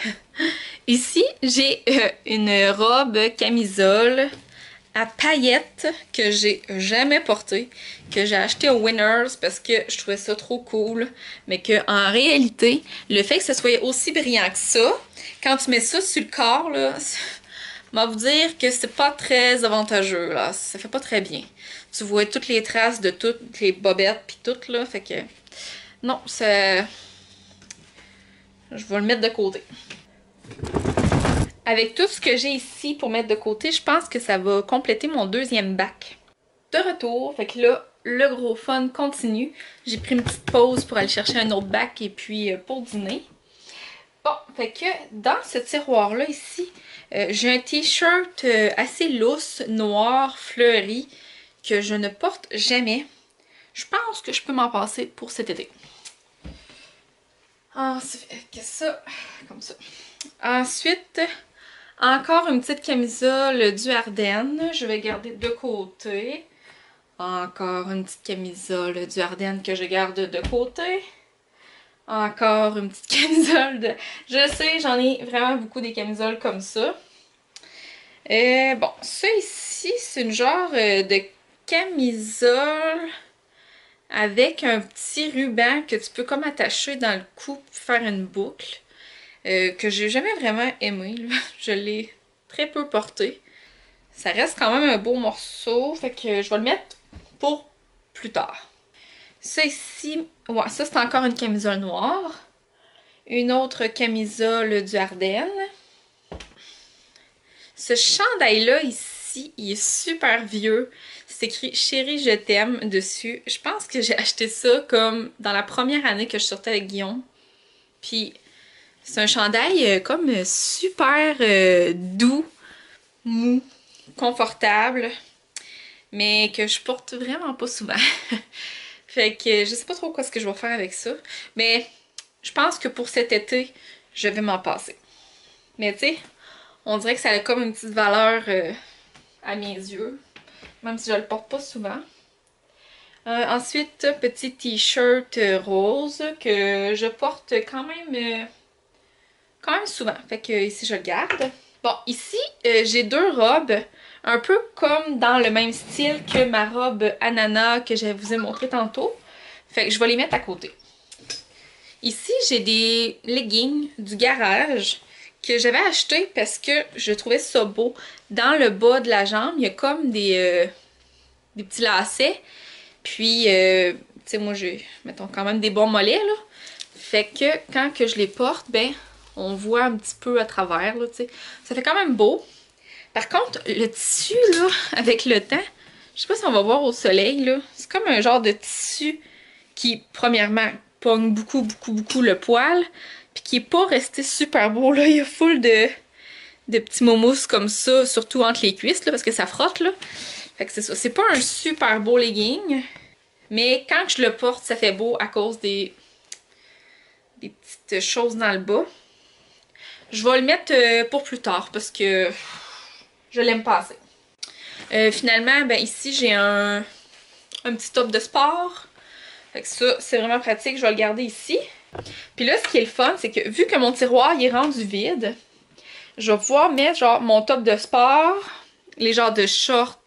Ici, j'ai euh, une robe camisole à paillettes que j'ai jamais portée, que j'ai acheté au Winners parce que je trouvais ça trop cool, mais que en réalité, le fait que ce soit aussi brillant que ça, quand tu mets ça sur le corps, là, va vous dire que c'est pas très avantageux, là. Ça fait pas très bien. Tu vois toutes les traces de toutes les bobettes puis tout, là. Fait que... Non, c'est... Je vais le mettre de côté. Avec tout ce que j'ai ici pour mettre de côté, je pense que ça va compléter mon deuxième bac. De retour, fait que là, le gros fun continue. J'ai pris une petite pause pour aller chercher un autre bac et puis euh, pour dîner. Bon, fait que dans ce tiroir-là ici, euh, j'ai un t-shirt euh, assez lousse, noir, fleuri, que je ne porte jamais. Je pense que je peux m'en passer pour cet été. Ensuite, ça, comme ça. Ensuite, encore une petite camisole du Ardennes. Je vais garder de côté. Encore une petite camisole du Ardennes que je garde de côté. Encore une petite camisole de... Je sais, j'en ai vraiment beaucoup des camisoles comme ça. Euh, bon, ça ici, c'est une genre euh, de camisole avec un petit ruban que tu peux comme attacher dans le cou pour faire une boucle. Euh, que j'ai jamais vraiment aimé. Je l'ai très peu porté. Ça reste quand même un beau morceau, fait que je vais le mettre pour plus tard. Ça ici, ouais, c'est encore une camisole noire. Une autre camisole du Ardennes. Ce chandail-là ici, il est super vieux. C'est écrit « Chérie, je t'aime » dessus. Je pense que j'ai acheté ça comme dans la première année que je sortais avec Guillaume. Puis c'est un chandail euh, comme super euh, doux, mou, confortable, mais que je porte vraiment pas souvent. Fait que je sais pas trop quoi ce que je vais faire avec ça. Mais je pense que pour cet été, je vais m'en passer. Mais tu sais, on dirait que ça a comme une petite valeur euh, à mes yeux. Même si je le porte pas souvent. Euh, ensuite, petit t-shirt euh, rose que je porte quand même, quand même souvent. Fait que ici, je le garde. Bon, ici, j'ai deux robes un peu comme dans le même style que ma robe ananas que je vous ai montré tantôt. Fait que je vais les mettre à côté. Ici, j'ai des leggings du garage que j'avais acheté parce que je trouvais ça beau. Dans le bas de la jambe, il y a comme des, euh, des petits lacets. Puis, euh, tu sais, moi, j'ai, mettons, quand même des bons mollets, là. Fait que quand que je les porte, ben, on voit un petit peu à travers, là, tu sais. Ça fait quand même beau. Par contre, le tissu, là, avec le temps, je sais pas si on va voir au soleil, là, c'est comme un genre de tissu qui, premièrement, pogne beaucoup, beaucoup, beaucoup le poil, qui est pas resté super beau. Il y a full de, de petits momos comme ça, surtout entre les cuisses, parce que ça frotte, là. Fait que c'est ça. C'est pas un super beau legging, mais quand je le porte, ça fait beau à cause des, des petites choses dans le bas. Je vais le mettre euh, pour plus tard, parce que je l'aime pas. Euh, finalement, ben ici, j'ai un, un petit top de sport. Fait que ça, c'est vraiment pratique. Je vais le garder ici. Puis là, ce qui est le fun, c'est que vu que mon tiroir est rendu vide, je vais pouvoir mettre genre mon top de sport, les genres de shorts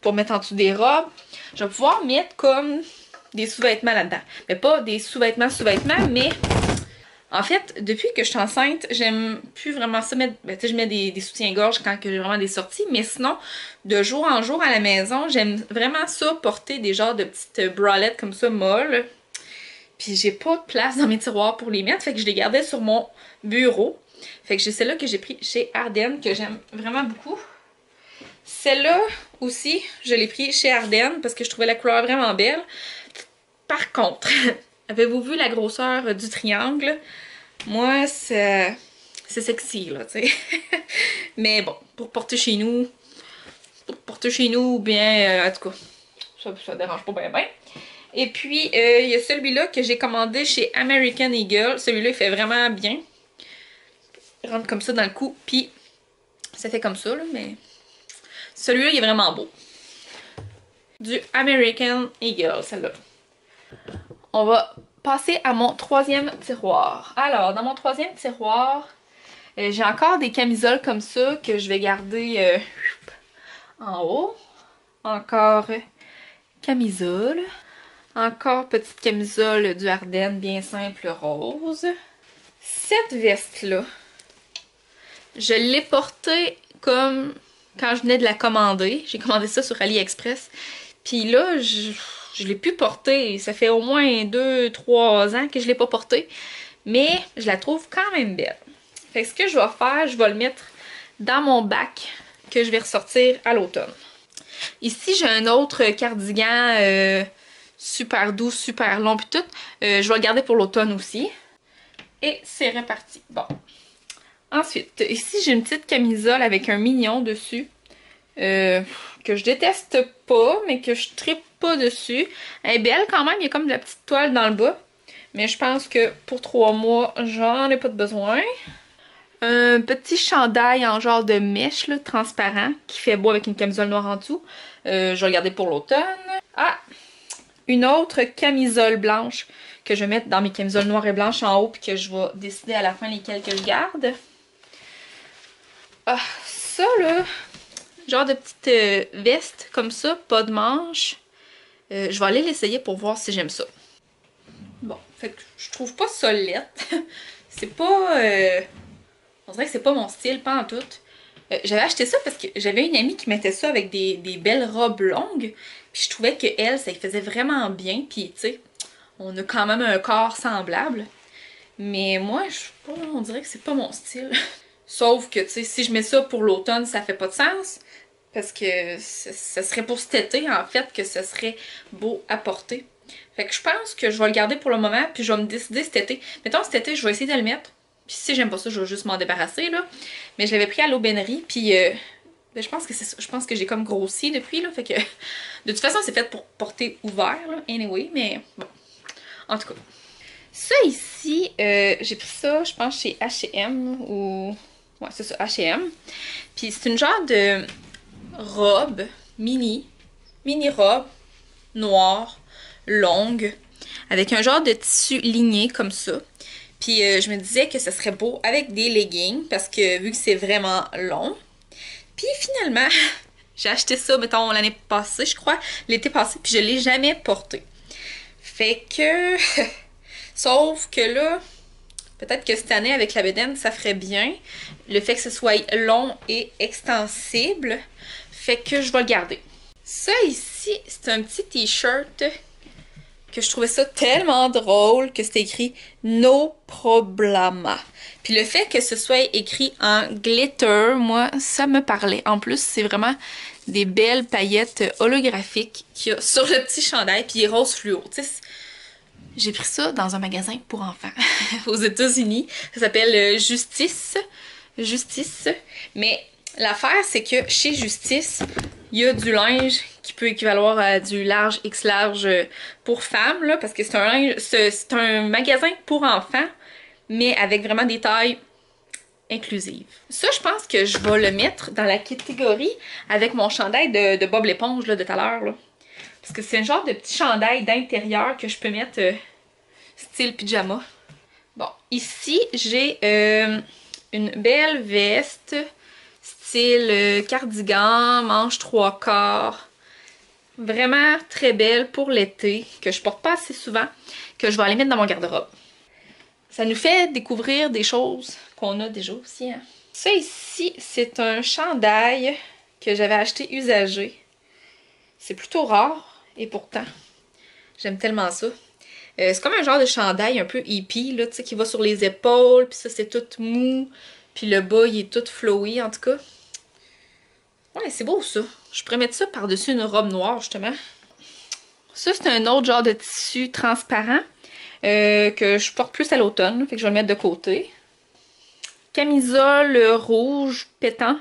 pour mettre en dessous des robes. Je vais pouvoir mettre comme des sous-vêtements là-dedans. Mais pas des sous-vêtements, sous-vêtements, mais en fait, depuis que je suis enceinte, j'aime plus vraiment ça mettre... Ben, tu sais, je mets des, soutiens-gorge quand j'ai vraiment des sorties, mais sinon, de jour en jour à la maison, j'aime vraiment ça, porter des genres de petites bralettes comme ça, molles. Puis j'ai pas de place dans mes tiroirs pour les mettre, fait que je les gardais sur mon bureau. Fait que j'ai celle-là que j'ai pris chez Ardennes, que j'aime vraiment beaucoup. Celle-là aussi, je l'ai pris chez Ardennes parce que je trouvais la couleur vraiment belle. Par contre, Avez-vous vu la grosseur du triangle? Moi, c'est sexy, là, tu sais. Mais bon, pour porter chez nous, pour porter chez nous, ou bien, euh, en tout cas, ça, ça dérange pas bien, bien. Et puis, euh, il y a celui-là que j'ai commandé chez American Eagle. Celui-là, il fait vraiment bien. Il rentre comme ça dans le cou, puis ça fait comme ça, là, mais... Celui-là, il est vraiment beau. Du American Eagle, celle-là. On va passer à mon troisième tiroir. Alors, dans mon troisième tiroir, euh, j'ai encore des camisoles comme ça que je vais garder euh, en haut. Encore camisole. Encore petite camisole du Ardennes, bien simple, rose. Cette veste-là, je l'ai portée comme quand je venais de la commander. J'ai commandé ça sur AliExpress. Puis là, je, je l'ai plus portée. Ça fait au moins 2-3 ans que je l'ai pas portée. Mais je la trouve quand même belle. Fait que ce que je vais faire, je vais le mettre dans mon bac que je vais ressortir à l'automne. Ici, j'ai un autre cardigan euh, super doux, super long puis tout. Euh, je vais le garder pour l'automne aussi. Et c'est reparti. Bon. Ensuite, ici, j'ai une petite camisole avec un mignon dessus. Euh, que je déteste pas, mais que je tripe pas dessus. Elle est belle quand même, il y a comme de la petite toile dans le bas. Mais je pense que pour trois mois, j'en ai pas de besoin. Un petit chandail en genre de mèche transparent qui fait beau avec une camisole noire en dessous. Euh, je vais regarder pour l'automne. Ah! Une autre camisole blanche que je vais mettre dans mes camisoles noires et blanches en haut puis que je vais décider à la fin lesquelles que je garde. Ah, ça là, genre de petite euh, veste comme ça, pas de manches. Euh, je vais aller l'essayer pour voir si j'aime ça. Bon, fait que je trouve pas ça c'est pas... Euh, on dirait que c'est pas mon style, pas en tout. J'avais acheté ça parce que j'avais une amie qui mettait ça avec des, belles robes longues. Puis je trouvais que elle, ça faisait vraiment bien. Puis tu sais, on a quand même un corps semblable. Mais moi, je, on dirait que c'est pas mon style. Sauf que, tu sais, si je mets ça pour l'automne, ça fait pas de sens. Parce que ce serait pour cet été, en fait, que ce serait beau à porter. Fait que je pense que je vais le garder pour le moment, puis je vais me décider cet été. Mettons, cet été, je vais essayer de le mettre. Puis si j'aime pas ça, je vais juste m'en débarrasser, là. Mais je l'avais pris à l'aubainerie, puis euh, ben, je pense que c'est. Je pense que j'ai comme grossi depuis, là. Fait que, de toute façon, c'est fait pour porter ouvert, là. Anyway, mais bon. En tout cas. Ça ici, euh, j'ai pris ça, je pense, chez H&M ou... Ouais, c'est ça, H&M. Puis c'est une genre de robe mini, mini robe noire, longue, avec un genre de tissu ligné comme ça. Puis euh, je me disais que ce serait beau avec des leggings parce que vu que c'est vraiment long. Puis finalement, j'ai acheté ça, mettons, l'année passée, je crois, l'été passé, puis je l'ai jamais porté. Fait que... Sauf que là, peut-être que cette année, avec la bedaine, ça ferait bien. Le fait que ce soit long et extensible. Fait que je vais le garder. Ça ici, c'est un petit t-shirt que je trouvais ça tellement drôle que c'était écrit No Problema. Puis le fait que ce soit écrit en glitter, moi, ça me parlait. En plus, c'est vraiment des belles paillettes holographiques qu'il y a sur le petit chandail, puis rose fluo. J'ai pris ça dans un magasin pour enfants aux États-Unis. Ça s'appelle euh, Justice. Justice. Mais L'affaire, c'est que chez Justice, il y a du linge qui peut équivaloir à du large X large pour femmes, là, parce que c'est un, c'est un magasin pour enfants, mais avec vraiment des tailles inclusives. Ça, je pense que je vais le mettre dans la catégorie avec mon chandail de, Bob l'éponge de tout à l'heure. Parce que c'est un genre de petit chandail d'intérieur que je peux mettre euh, style pyjama. Bon, ici, j'ai euh, une belle veste style cardigan, manche trois quarts. Vraiment très belle pour l'été, que je porte pas assez souvent, que je vais aller mettre dans mon garde-robe. Ça nous fait découvrir des choses qu'on a déjà aussi. Hein. Ça ici, c'est un chandail que j'avais acheté usagé. C'est plutôt rare, et pourtant, j'aime tellement ça. Euh, c'est comme un genre de chandail un peu hippie, là, tu sais, qui va sur les épaules, puis ça, c'est tout mou. Puis le bas, il est tout flowy, en tout cas. Ouais, c'est beau, ça. Je pourrais mettre ça par-dessus une robe noire, justement. Ça, c'est un autre genre de tissu transparent. euh, que je porte plus à l'automne, fait que je vais le mettre de côté. Camisole rouge pétant,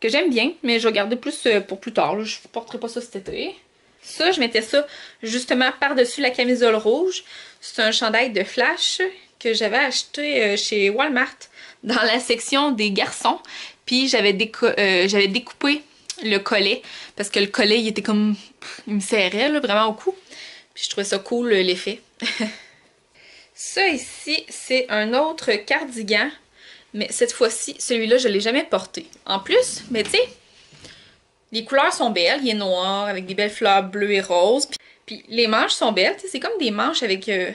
que j'aime bien, mais je vais garder plus euh, pour plus tard. Je ne porterai pas ça cet été. Ça, je mettais ça justement par-dessus la camisole rouge. C'est un chandail de flash que j'avais acheté euh, chez Walmart dans la section des garçons. Puis j'avais découpé le collet parce que le collet il était comme il me serrait là, vraiment au cou. Puis je trouvais ça cool l'effet. Ça ici c'est un autre cardigan mais cette fois-ci celui-là je l'ai jamais porté. En plus mais tu sais les couleurs sont belles. Il est noir avec des belles fleurs bleues et roses. Puis, les manches sont belles c'est comme des manches avec euh,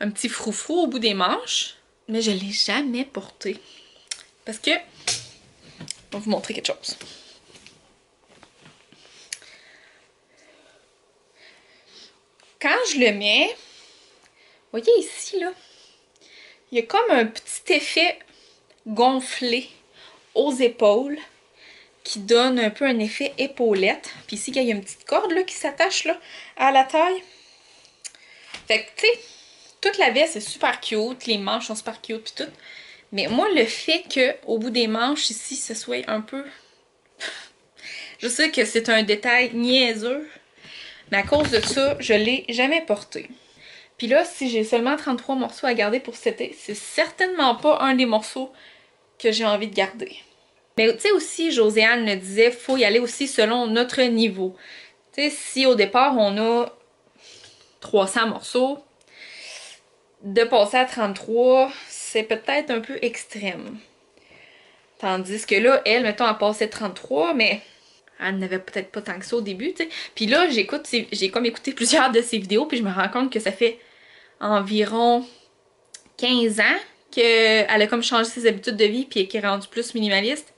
un petit froufrou au bout des manches. Mais je l'ai jamais porté. Parce que vais vous montrer quelque chose quand je le mets, voyez ici, là, il y a comme un petit effet gonflé aux épaules qui donne un peu un effet épaulette. Puis ici, il y a une petite corde qui s'attache à la taille. Fait que, tu sais, toute la veste est super cute, les manches sont super cute puis tout. Mais moi, le fait que au bout des manches ici, ce soit un peu... Je sais que c'est un détail niaiseux, mais à cause de ça, je l'ai jamais porté. Puis là, si j'ai seulement 33 morceaux à garder pour cet été, c'est certainement pas un des morceaux que j'ai envie de garder. Mais tu sais aussi, Joséanne le disait, faut y aller aussi selon notre niveau. Tu sais, si au départ on a 300 morceaux, de passer à 33, c'est peut-être un peu extrême. Tandis que là, elle, mettons, a passé 33, mais elle n'avait peut-être pas tant que ça au début, tu sais. Puis là, j'ai comme écouté plusieurs de ses vidéos, puis je me rends compte que ça fait environ 15 ans qu'elle a comme changé ses habitudes de vie, puis qu'elle est rendue plus minimaliste.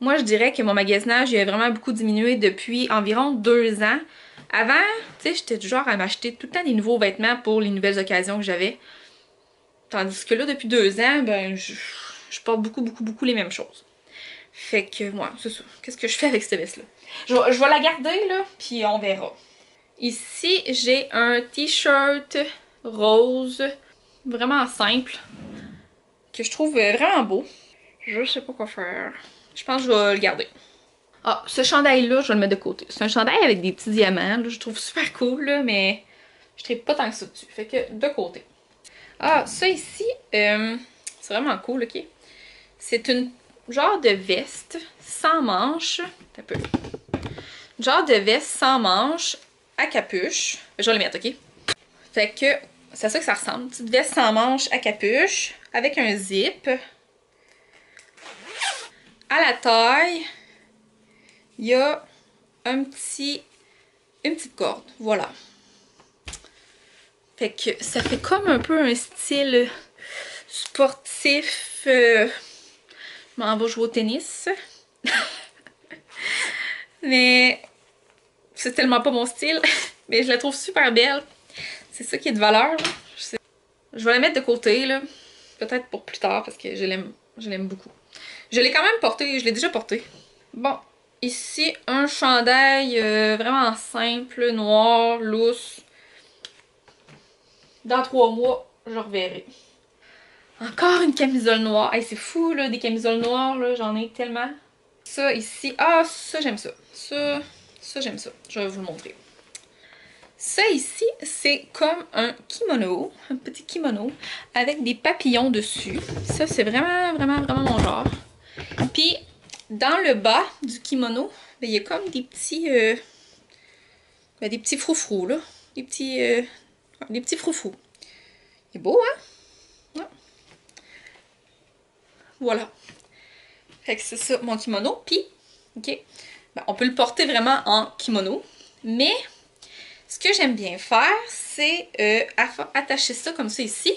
Moi, je dirais que mon magasinage il a vraiment beaucoup diminué depuis environ deux ans. Avant, tu sais, j'étais du genre à m'acheter tout le temps des nouveaux vêtements pour les nouvelles occasions que j'avais. Tandis que là, depuis deux ans, ben, je, porte beaucoup, beaucoup, beaucoup les mêmes choses. Fait que, moi, c'est ça. Qu'est-ce que je fais avec cette veste-là? Je, vais la garder, là, puis on verra. Ici, j'ai un t-shirt rose, vraiment simple, que je trouve vraiment beau. Je sais pas quoi faire. Je pense que je vais le garder. Ah, ce chandail-là, je vais le mettre de côté. C'est un chandail avec des petits diamants, je trouve super cool, mais je ne pas tant que ça dessus. Fait que, de côté. Ah, ça ici, euh, c'est vraiment cool, ok? C'est une genre de veste sans manches. Un peu. Genre de veste sans manches à capuche. Je vais le mettre, ok? Fait que c'est ça que ça ressemble. Petite veste sans manches à capuche avec un zip. À la taille, il y a un petit, une petite corde. Voilà. Fait que ça fait comme un peu un style sportif. Euh, je m'en vais jouer au tennis. Mais c'est tellement pas mon style. Mais je la trouve super belle. C'est ça qui est de valeur. Je, vais la mettre de côté, là. Peut-être pour plus tard, parce que je l'aime je l'aime beaucoup. Je l'ai quand même porté, je l'ai déjà porté. Bon, ici, un chandail euh, vraiment simple, noir, lousse. Dans trois mois, je reverrai. Encore une camisole noire. Hey, c'est fou, là, des camisoles noires, là. J'en ai tellement. Ça, ici. Ah, ça, j'aime ça. Ça, ça j'aime ça. Je vais vous le montrer. Ça ici, c'est comme un kimono, un petit kimono avec des papillons dessus. Ça, c'est vraiment, vraiment, vraiment mon genre. Puis, dans le bas du kimono, ben, il y a comme des petits... Euh, ben, des petits froufrous, là. Des petits... Euh, des petits froufrous. Il est beau, hein? Voilà. Fait que c'est ça mon kimono. Puis, ok, ben, on peut le porter vraiment en kimono. Mais, ce que j'aime bien faire, c'est euh, attacher ça comme ça ici.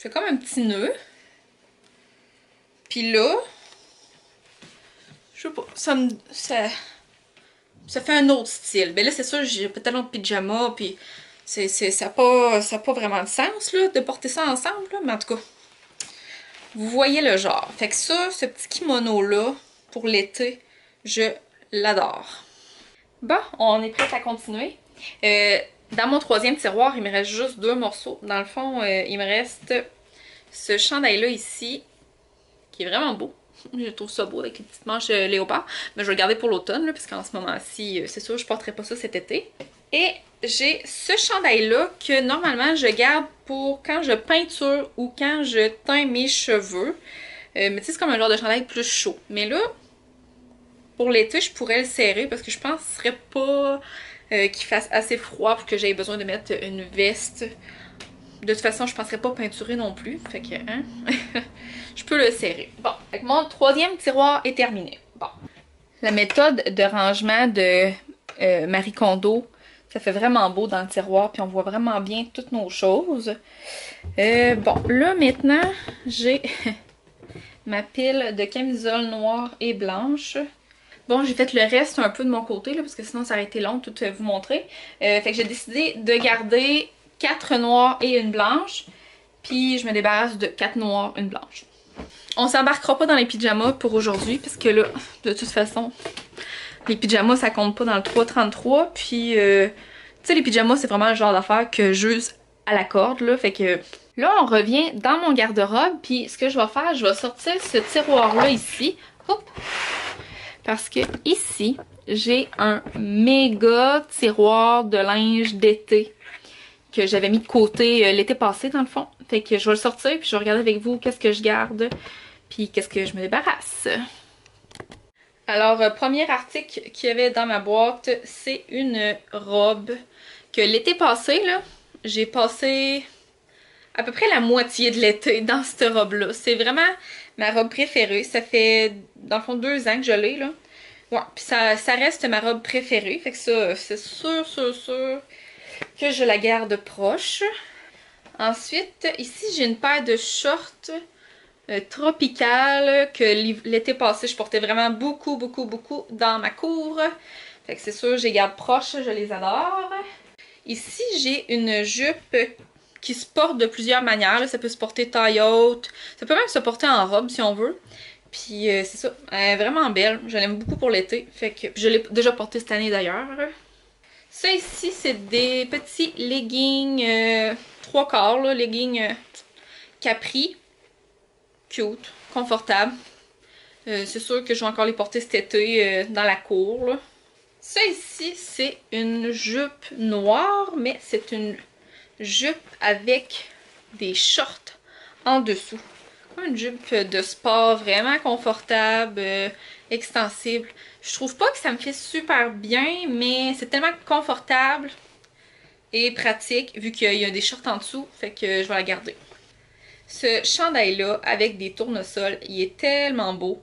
Je fais comme un petit nœud. Puis là, je pas, ça me... ça fait un autre style. Ben là, c'est sûr, j'ai peut-être un pyjama, puis ça n'a pas, pas vraiment de sens, là, de porter ça ensemble, mais en tout cas, vous voyez le genre. Fait que ça, ce petit kimono-là, pour l'été, je l'adore. Bon, on est prêt à continuer. Euh, Dans mon troisième tiroir, il me reste juste deux morceaux. Dans le fond, euh, il me reste ce chandail-là ici, qui est vraiment beau. Je trouve ça beau avec les petites manches euh, léopard. Mais je vais le garder pour l'automne, parce qu'en ce moment-ci, euh, c'est sûr, je porterai pas ça cet été. Et j'ai ce chandail-là que normalement je garde pour quand je peinture ou quand je teins mes cheveux. mais tu sais, c'est comme un genre de chandail plus chaud. Mais là, pour l'été, je pourrais le serrer parce que je pense que ce serait pas euh, qu'il fasse assez froid pour que j'aie besoin de mettre une veste. De toute façon, je ne penserais pas peinturer non plus. Fait que, hein, je peux le serrer. Bon, mon troisième tiroir est terminé. Bon. La méthode de rangement de euh, Marie Kondo, ça fait vraiment beau dans le tiroir, puis on voit vraiment bien toutes nos choses. Euh, bon, là maintenant, j'ai ma pile de camisoles noires et blanches. Bon, j'ai fait le reste un peu de mon côté, là, parce que sinon ça aurait été long de tout vous montrer. Euh, fait que j'ai décidé de garder 4 noirs et une blanche. Puis je me débarrasse de 4 noirs, une blanche. On s'embarquera pas dans les pyjamas pour aujourd'hui, parce que là, de toute façon, les pyjamas ça compte pas dans le 333. Puis, euh, tu sais, les pyjamas c'est vraiment le genre d'affaire que j'use à la corde, là. Fait que là, on revient dans mon garde-robe. Puis ce que je vais faire, je vais sortir ce tiroir-là ici. Hop! Parce que ici, j'ai un méga tiroir de linge d'été que j'avais mis de côté euh, l'été passé dans le fond. Fait que je vais le sortir puis je vais regarder avec vous qu'est-ce que je garde puis qu'est-ce que je me débarrasse. Alors, euh, premier article qu'il y avait dans ma boîte, c'est une robe que l'été passé, là, j'ai passé à peu près la moitié de l'été dans cette robe-là. C'est vraiment ma robe préférée. Ça fait, dans le fond, deux ans que je l'ai, là. Ouais, puis ça, ça reste ma robe préférée. Fait que ça, c'est sûr, sûr, sûr que je la garde proche. Ensuite, ici, j'ai une paire de shorts euh, tropicales que l'été passé, je portais vraiment beaucoup, beaucoup, beaucoup dans ma cour. Fait que c'est sûr, je les garde proches, je les adore. Ici, j'ai une jupe qui se porte de plusieurs manières. Ça peut se porter taille haute. Ça peut même se porter en robe si on veut. Puis euh, c'est ça, elle est vraiment belle. Je l'aime beaucoup pour l'été. Fait que je l'ai déjà portée cette année d'ailleurs. Ça ici, c'est des petits leggings euh, trois quarts, là, leggings euh, Capri. Cute, confortable. c'est sûr que je vais encore les porter cet été dans la cour. Ça ici, c'est une jupe noire, mais c'est une jupe avec des shorts en dessous. Une jupe de sport vraiment confortable, euh, extensible. Je trouve pas que ça me fait super bien, mais c'est tellement confortable et pratique vu qu'il y a des shorts en dessous, fait que je vais la garder. Ce chandail-là, avec des tournesols, il est tellement beau.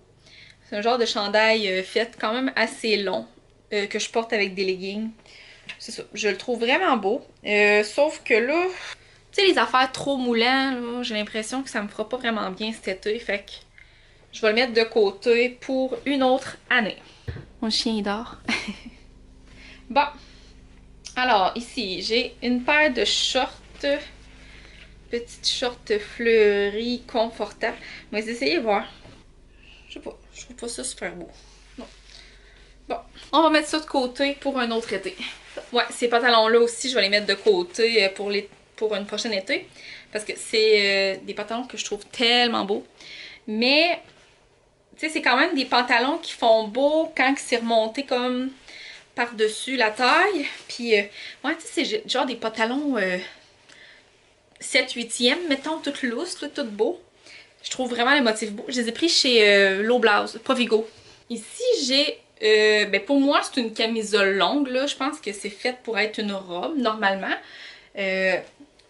C'est un genre de chandail euh, fait quand même assez long, euh, que je porte avec des leggings. Je le trouve vraiment beau. Euh, sauf que là, tu sais, les affaires trop moulantes, j'ai l'impression que ça me fera pas vraiment bien cet été. Fait que je vais le mettre de côté pour une autre année. Mon chien dort. bon. Alors, ici, j'ai une paire de shorts. Petites shorts fleuries, confortables. On va essayer de voir. Je sais pas. Je trouve pas ça super beau. Non. Bon. On va mettre ça de côté pour un autre été. Ouais, ces pantalons-là aussi, je vais les mettre de côté euh, pour, les, pour une prochaine été. Parce que c'est euh, des pantalons que je trouve tellement beaux. Mais, sais, c'est quand même des pantalons qui font beau quand c'est remonté comme par-dessus la taille. Puis, euh, ouais, tu sais, c'est genre des pantalons 7-8e, mettons, toutes lousses, tout, tout beau. Je trouve vraiment les motifs beaux. Je les ai pris chez Low Blouse, pas. Ici, j'ai euh, ben pour moi, c'est une camisole longue. Là. Je pense que c'est fait pour être une robe, normalement. Euh,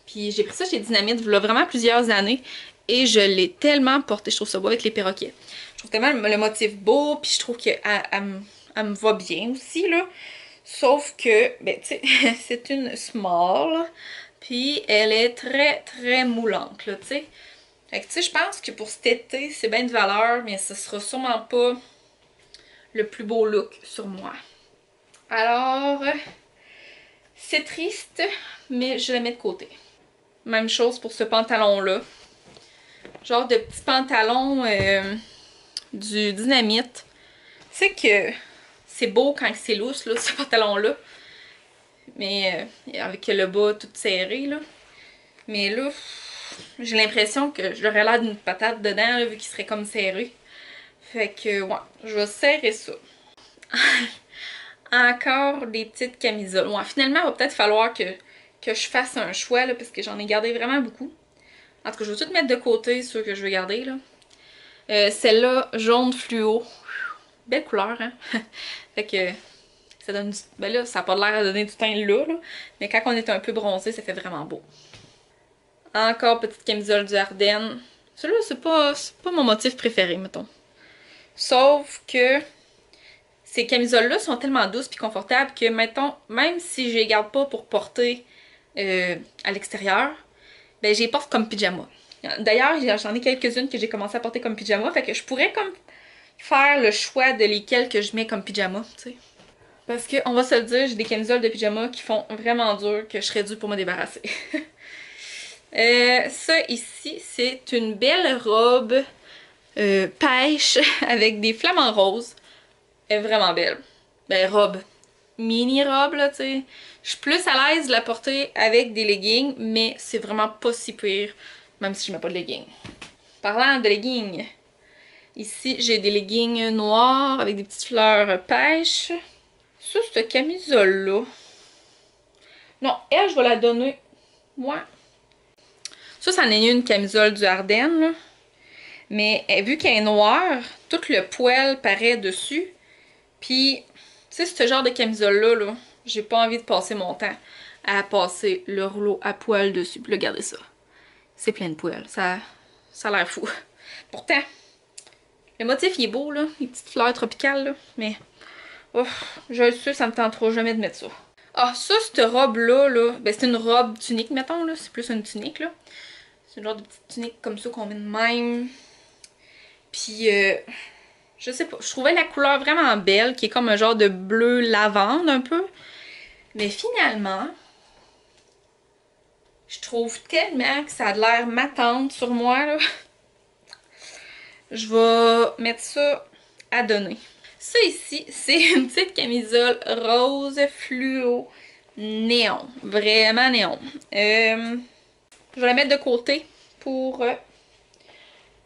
puis j'ai pris ça chez Dynamite, il y a vraiment plusieurs années. Et je l'ai tellement porté. Je trouve ça beau avec les perroquets. Je trouve tellement le motif beau. Puis je trouve qu'elle elle, me va bien aussi. là. Sauf que, ben, tu sais, c'est une small. Puis elle est très, très moulante, là, tu sais. Fait que, tu sais, je pense que pour cet été, c'est bien de valeur, mais ce sera sûrement pas le plus beau look sur moi. Alors, c'est triste, mais je le mets de côté. Même chose pour ce pantalon-là. Genre de petit pantalon euh, du dynamite. C'est que c'est beau quand c'est lousse, là, ce pantalon-là. Mais euh, avec le bas tout serré, là. Mais là, j'ai l'impression que j'aurais l'air d'une patate dedans, vu qu'il serait comme serré. Fait que, ouais, je vais serrer ça. Encore des petites camisoles. Finalement, il va peut-être falloir que, je fasse un choix, parce que j'en ai gardé vraiment beaucoup. En tout cas, je vais tout mettre de côté, ceux que je veux garder, là. Euh, Celle-là, jaune fluo. Belle couleur, hein? fait que ça donne du... Ben là, ça n'a pas l'air de donner du teint là, là, mais quand on est un peu bronzé, ça fait vraiment beau. Encore petite camisole du Ardennes. Celui-là, c'est pas, pas mon motif préféré, mettons. Sauf que ces camisoles-là sont tellement douces et confortables que, mettons, même si je les garde pas pour porter euh, à l'extérieur, ben, je les porte comme pyjama. D'ailleurs, j'en ai quelques-unes que j'ai commencé à porter comme pyjama, fait que je pourrais comme faire le choix de lesquelles que je mets comme pyjama, tu sais. Parce que, on va se le dire, j'ai des camisoles de pyjama qui font vraiment dur que je serais due pour me débarrasser. euh, ça ici, c'est une belle robe euh, pêche avec des flamants roses. Elle est vraiment belle. Ben, robe. Mini robe, là, tu sais. Je suis plus à l'aise de la porter avec des leggings, mais c'est vraiment pas si pire, même si je mets pas de leggings. Parlant de leggings, ici, j'ai des leggings noirs avec des petites fleurs pêche. Ça, cette camisole-là. Non, elle, je vais la donner. Moi. Ça, ça en est une camisole du Ardennes, là. Mais vu qu'elle est noire, tout le poil paraît dessus. Puis, tu sais, ce genre de camisole-là, là, j'ai pas envie de passer mon temps à passer le rouleau à poil dessus. Puis regardez ça. C'est plein de poils. Ça, ça a l'air fou. Pourtant, le motif, il est beau, là. Les petites fleurs tropicales, là. Mais, je le sais, ça me tente trop jamais de mettre ça. Ah, ça, cette robe-là, là, ben c'est une robe tunique, mettons, là. C'est plus une tunique, là. C'est une genre de petite tunique comme ça qu'on met de même. Puis, euh, je sais pas, je trouvais la couleur vraiment belle, qui est comme un genre de bleu lavande un peu. Mais finalement, je trouve tellement que ça a l'air matante sur moi, là. Je vais mettre ça à donner. Ça ici, c'est une petite camisole rose fluo néon. Vraiment néon. Euh, je vais la mettre de côté pour euh,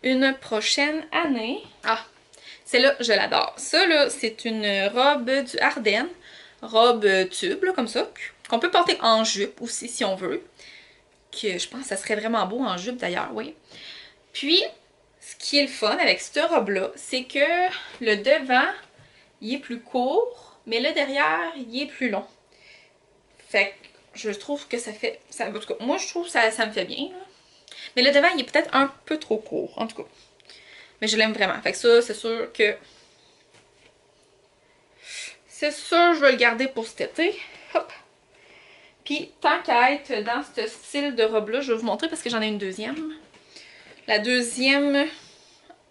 une prochaine année. Ah, celle-là, je l'adore. Ça, là, c'est une robe du Ardennes. Robe tube, comme ça. Qu'on peut porter en jupe aussi, si on veut. Que je pense que ça serait vraiment beau en jupe, d'ailleurs, oui. Puis, ce qui est le fun avec cette robe-là, c'est que le devant, il est plus court, mais le derrière, il est plus long. Fait que je trouve que ça fait... Ça, en tout cas, moi, je trouve que ça, ça me fait bien. Mais le devant, il est peut-être un peu trop court, en tout cas. Mais je l'aime vraiment. Fait que ça, c'est sûr que... C'est sûr, je vais le garder pour cet été. Hop. Puis, tant qu'à être dans ce style de robe-là, je vais vous montrer parce que j'en ai une deuxième. La deuxième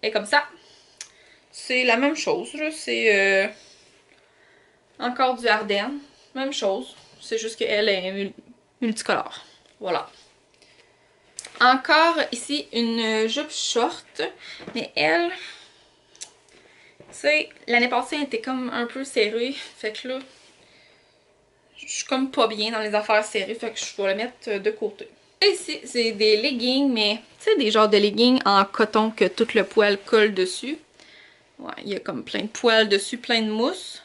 est comme ça. C'est la même chose. C'est euh, encore du Ardennes. Même chose. C'est juste qu'elle est multicolore. Voilà. Encore ici une jupe short. Mais elle, tu l'année passée elle était comme un peu serrée. Fait que là, je suis comme pas bien dans les affaires serrées. Fait que je vais la mettre de côté. Ici, c'est des leggings, mais tu sais, des genres de leggings en coton que tout le poil colle dessus. Ouais, il y a comme plein de poils dessus, plein de mousse.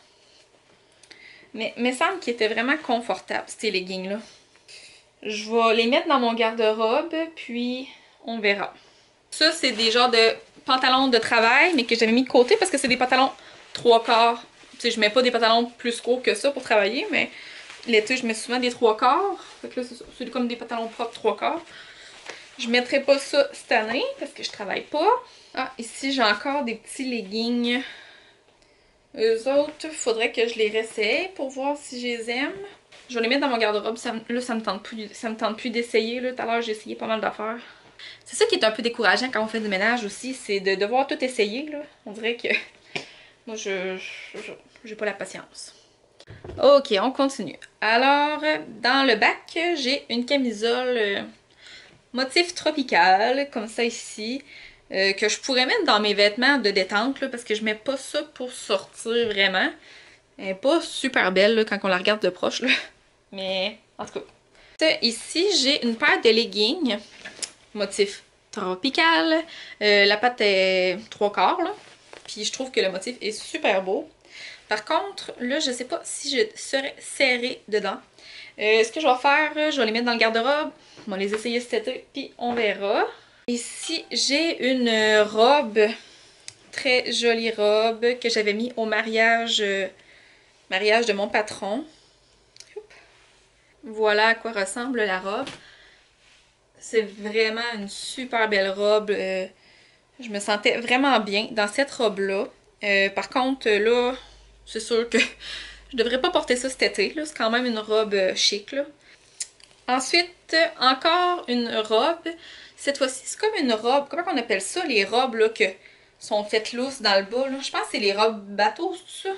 Mais il me semble qu'ils étaient vraiment confortables, ces leggings-là. Je vais les mettre dans mon garde-robe, puis on verra. Ça, c'est des genres de pantalons de travail, mais que j'avais mis de côté parce que c'est des pantalons trois quarts. Tu sais, je mets pas des pantalons plus courts que ça pour travailler, mais l'été, je mets souvent des trois quarts. Fait que là, c'est comme des pantalons propres trois quarts. Je mettrai pas ça cette année parce que je travaille pas. Ah, ici, j'ai encore des petits leggings. Eux autres, faudrait que je les réessaye pour voir si je les aime. Je vais les mettre dans mon garde-robe. Là, ça me tente plus, me tente plus d'essayer. Tout à l'heure, j'ai essayé pas mal d'affaires. C'est ça qui est un peu décourageant quand on fait du ménage aussi, c'est de devoir tout essayer. On dirait que moi, je j'ai pas la patience. Ok, on continue. Alors, dans le bac, j'ai une camisole euh, motif tropical, comme ça ici, euh, que je pourrais mettre dans mes vêtements de détente, parce que je mets pas ça pour sortir vraiment. Elle est pas super belle quand on la regarde de proche. Mais en tout cas. Ici, j'ai une paire de leggings. Motif tropical. Euh, la patte est trois quarts. Puis je trouve que le motif est super beau. Par contre, là, je sais pas si je serais serrée dedans. Euh, ce que je vais faire, je vais les mettre dans le garde-robe. On va les essayer cet été, puis on verra. Ici, j'ai une robe, très jolie robe, que j'avais mis au mariage, euh, mariage de mon patron. Voilà à quoi ressemble la robe. C'est vraiment une super belle robe. Euh, je me sentais vraiment bien dans cette robe-là. Euh, par contre, là, c'est sûr que je devrais pas porter ça cet été. C'est quand même une robe chic. Là. Ensuite, encore une robe. Cette fois-ci, c'est comme une robe. Comment on appelle ça? Les robes là, que sont faites lousses dans le bas. Je pense que c'est les robes bateaux, tout ça?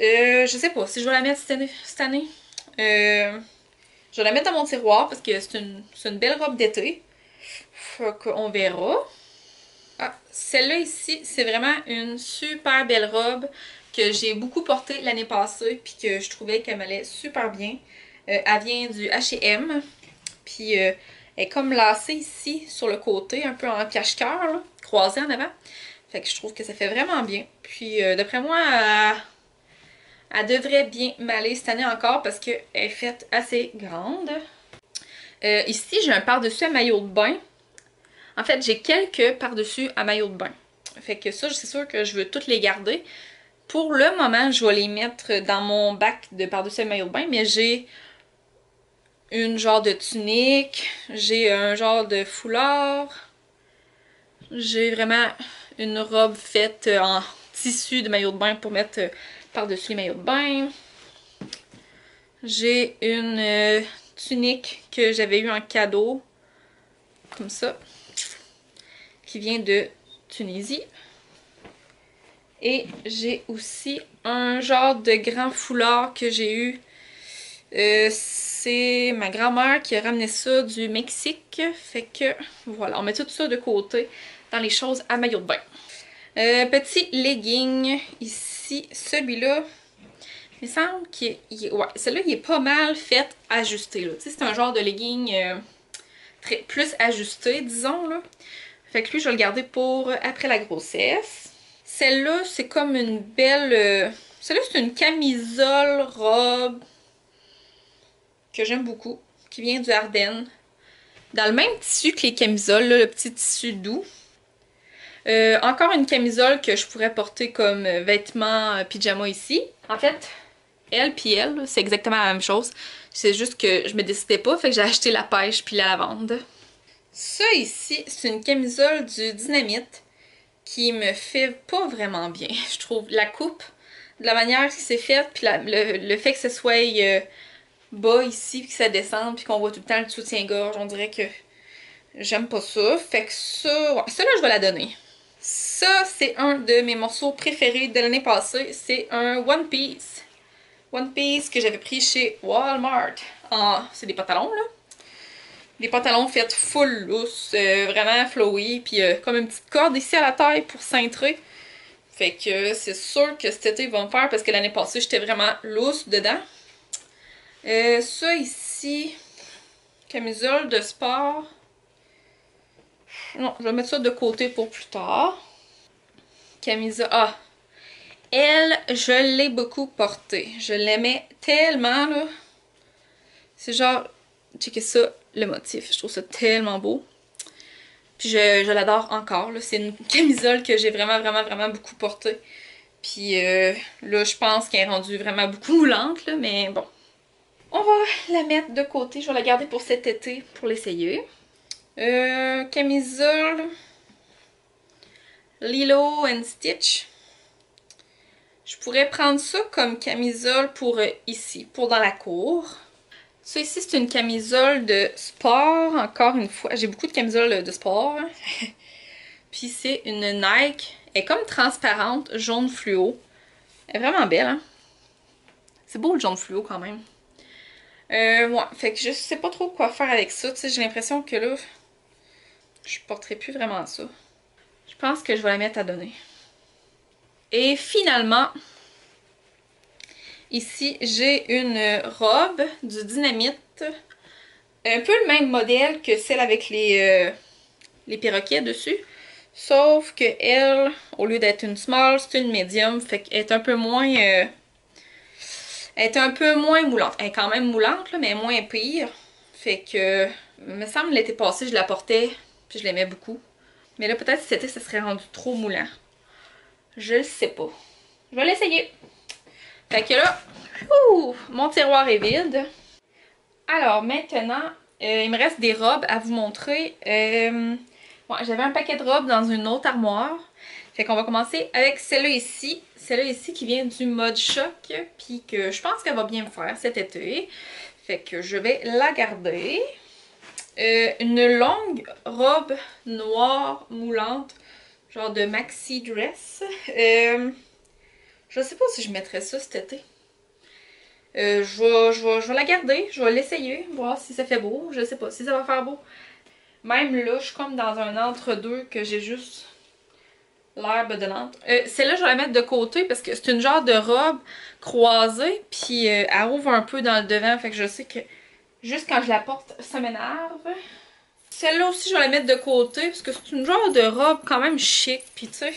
Euh, je sais pas si je vais la mettre cette année. Euh, je vais la mettre dans mon tiroir parce que c'est une, une, belle robe d'été. On verra. Ah, celle-là ici, c'est vraiment une super belle robe que j'ai beaucoup portée l'année passée puis que je trouvais qu'elle m'allait super bien. Euh, elle vient du H&M. Puis euh, elle est comme lacée ici sur le côté, un peu en cache-cœur, croisée en avant. Fait que je trouve que ça fait vraiment bien. Puis euh, d'après moi, elle, devrait bien m'aller cette année encore parce qu'elle est faite assez grande. ici, j'ai un par-dessus à maillot de bain. En fait, j'ai quelques par-dessus à maillot de bain. Fait que ça, c'est sûr que je veux toutes les garder. Pour le moment, je vais les mettre dans mon bac de par-dessus à maillot de bain, mais j'ai une genre de tunique, j'ai un genre de foulard, j'ai vraiment une robe faite en tissu de maillot de bain pour mettre par-dessus les maillots de bain. J'ai une euh, tunique que j'avais eu en cadeau, comme ça, qui vient de Tunisie. Et j'ai aussi un genre de grand foulard que j'ai eu euh, c'est ma grand-mère qui a ramené ça du Mexique. Fait que voilà, on met tout ça de côté dans les choses à maillot de bain. Euh, petit legging ici, celui-là, il me semble qu'il est, ouais, celui-là il est pas mal fait ajusté c'est un genre de legging euh, très, plus ajusté, disons là. Fait que lui, je vais le garder pour après la grossesse. Celle-là, c'est comme une belle... Euh, celle-là, c'est une camisole, robe, que j'aime beaucoup, qui vient du Ardennes. Dans le même tissu que les camisoles, le petit tissu doux. Euh, encore une camisole que je pourrais porter comme vêtement euh, pyjama ici. En fait, elle puis elle, c'est exactement la même chose. C'est juste que je me décidais pas, fait que j'ai acheté la pêche puis la lavande. Ça ici, c'est une camisole du Dynamite qui me fait pas vraiment bien. Je trouve la coupe, de la manière qui s'est faite, puis le, fait que ce soit euh, bas ici, puis que ça descende, puis qu'on voit tout le temps le soutien-gorge. On dirait que j'aime pas ça. Fait que ça, ouais, ça là, je vais la donner. Ça, c'est un de mes morceaux préférés de l'année passée. C'est un One Piece. One Piece que j'avais pris chez Walmart. C'est des pantalons, là. Des pantalons faits full loose, euh, vraiment flowy, puis euh, comme une petite corde ici à la taille pour cintrer. Fait que c'est sûr que cet été, ils vont me faire parce que l'année passée, j'étais vraiment loose dedans. Euh, ça ici, camisole de sport. Non, je vais mettre ça de côté pour plus tard. Camisole. Ah! Elle, je l'ai beaucoup portée. Je l'aimais tellement, là. C'est genre, checkez ça, le motif. Je trouve ça tellement beau. Puis je, l'adore encore. C'est une camisole que j'ai vraiment, vraiment, vraiment beaucoup portée. Puis euh, là, je pense qu'elle est rendue vraiment beaucoup moulante, mais bon. On va la mettre de côté. Je vais la garder pour cet été pour l'essayer. Euh, camisole Lilo and Stitch. Je pourrais prendre ça comme camisole pour euh, ici, pour dans la cour. Ça ici, c'est une camisole de sport, encore une fois. J'ai beaucoup de camisoles de sport. Puis c'est une Nike. Elle est comme transparente, jaune fluo. Elle est vraiment belle, hein? C'est beau le jaune fluo quand même. Euh, ouais, fait que je sais pas trop quoi faire avec ça. J'ai l'impression que là, je porterai plus vraiment ça. Je pense que je vais la mettre à donner. Et finalement, Ici, j'ai une robe du Dynamite. Un peu le même modèle que celle avec les, euh, les perroquets dessus. Sauf que elle, au lieu d'être une small, c'est une medium. Fait qu'elle est un peu moins... Euh, elle est un peu moins moulante. Elle est quand même moulante, là, mais moins pire. Fait que... Me semble l'été passé, je la portais, puis je l'aimais beaucoup. Mais là, peut-être si c'était, ça serait rendu trop moulant. Je le sais pas. Je vais l'essayer. Fait que là, mon tiroir est vide. Alors maintenant, euh, il me reste des robes à vous montrer. Euh, J'avais un paquet de robes dans une autre armoire. Fait qu'on va commencer avec celle-là ici. Celle-là ici qui vient du mode choc. Puis que je pense qu'elle va bien me faire cet été. Fait que je vais la garder. Euh, une longue robe noire moulante. Genre de maxi dress. Je sais pas si je mettrais ça cet été. Euh, je, vais, je, vais, la garder, je vais l'essayer, voir si ça fait beau. Je sais pas si ça va faire beau. Même là, je suis comme dans un entre-deux que j'ai juste l'herbe de Nantes. Euh, Celle-là, je vais la mettre de côté parce que c'est une genre de robe croisée. Puis euh, elle ouvre un peu dans le devant. Fait que je sais que juste quand je la porte, ça m'énerve. Celle-là aussi, je vais la mettre de côté parce que c'est une genre de robe quand même chic. Puis tu sais,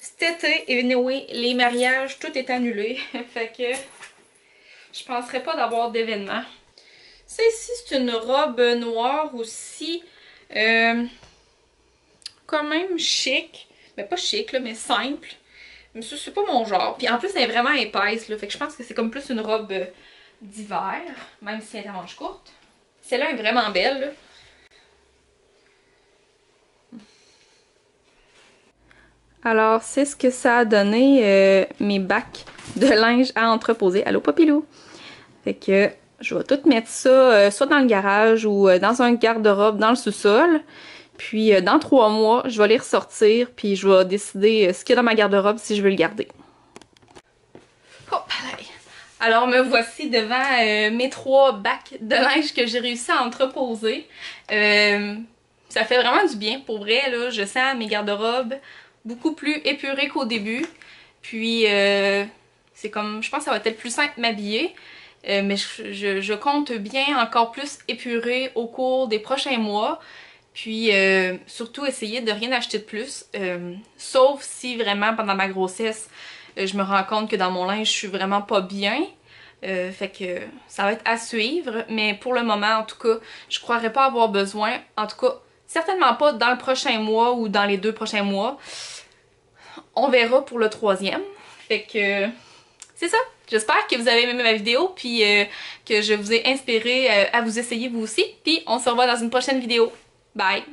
cet été, les mariages, tout est annulé. fait que je penserais pas d'avoir d'événement. Ça ici, c'est une robe noire aussi. Euh, quand même chic. Mais pas chic, là, mais simple. Mais c'est pas mon genre. Puis en plus, elle est vraiment épaisse, là. Fait que je pense que c'est comme plus une robe d'hiver. Même si elle est à manche courte. Celle-là est vraiment belle, là. Alors, c'est ce que ça a donné euh, mes bacs de linge à entreposer. Allô, papilou? Fait que je vais tout mettre ça euh, soit dans le garage ou euh, dans un garde-robe dans le sous-sol. Puis dans trois mois, je vais les ressortir puis je vais décider ce qu'il y a dans ma garde-robe si je veux le garder. Hop, Alors me voici devant mes trois bacs de linge que j'ai réussi à entreposer. ça fait vraiment du bien pour vrai, là. Je sens mes garde-robes beaucoup plus épuré qu'au début. Puis euh, c'est comme, je pense que ça va être plus simple m'habiller. Euh, mais je, compte bien encore plus épurer au cours des prochains mois. Puis euh, surtout essayer de rien acheter de plus. sauf si vraiment pendant ma grossesse, je me rends compte que dans mon linge, je suis vraiment pas bien. fait que ça va être à suivre. Mais pour le moment, en tout cas, je croirais pas avoir besoin. En tout cas, Certainement pas dans le prochain mois ou dans les deux prochains mois. On verra pour le troisième. Fait que c'est ça. J'espère que vous avez aimé ma vidéo puis euh, que je vous ai inspiré euh, à vous essayer vous aussi. Puis on se revoit dans une prochaine vidéo. Bye!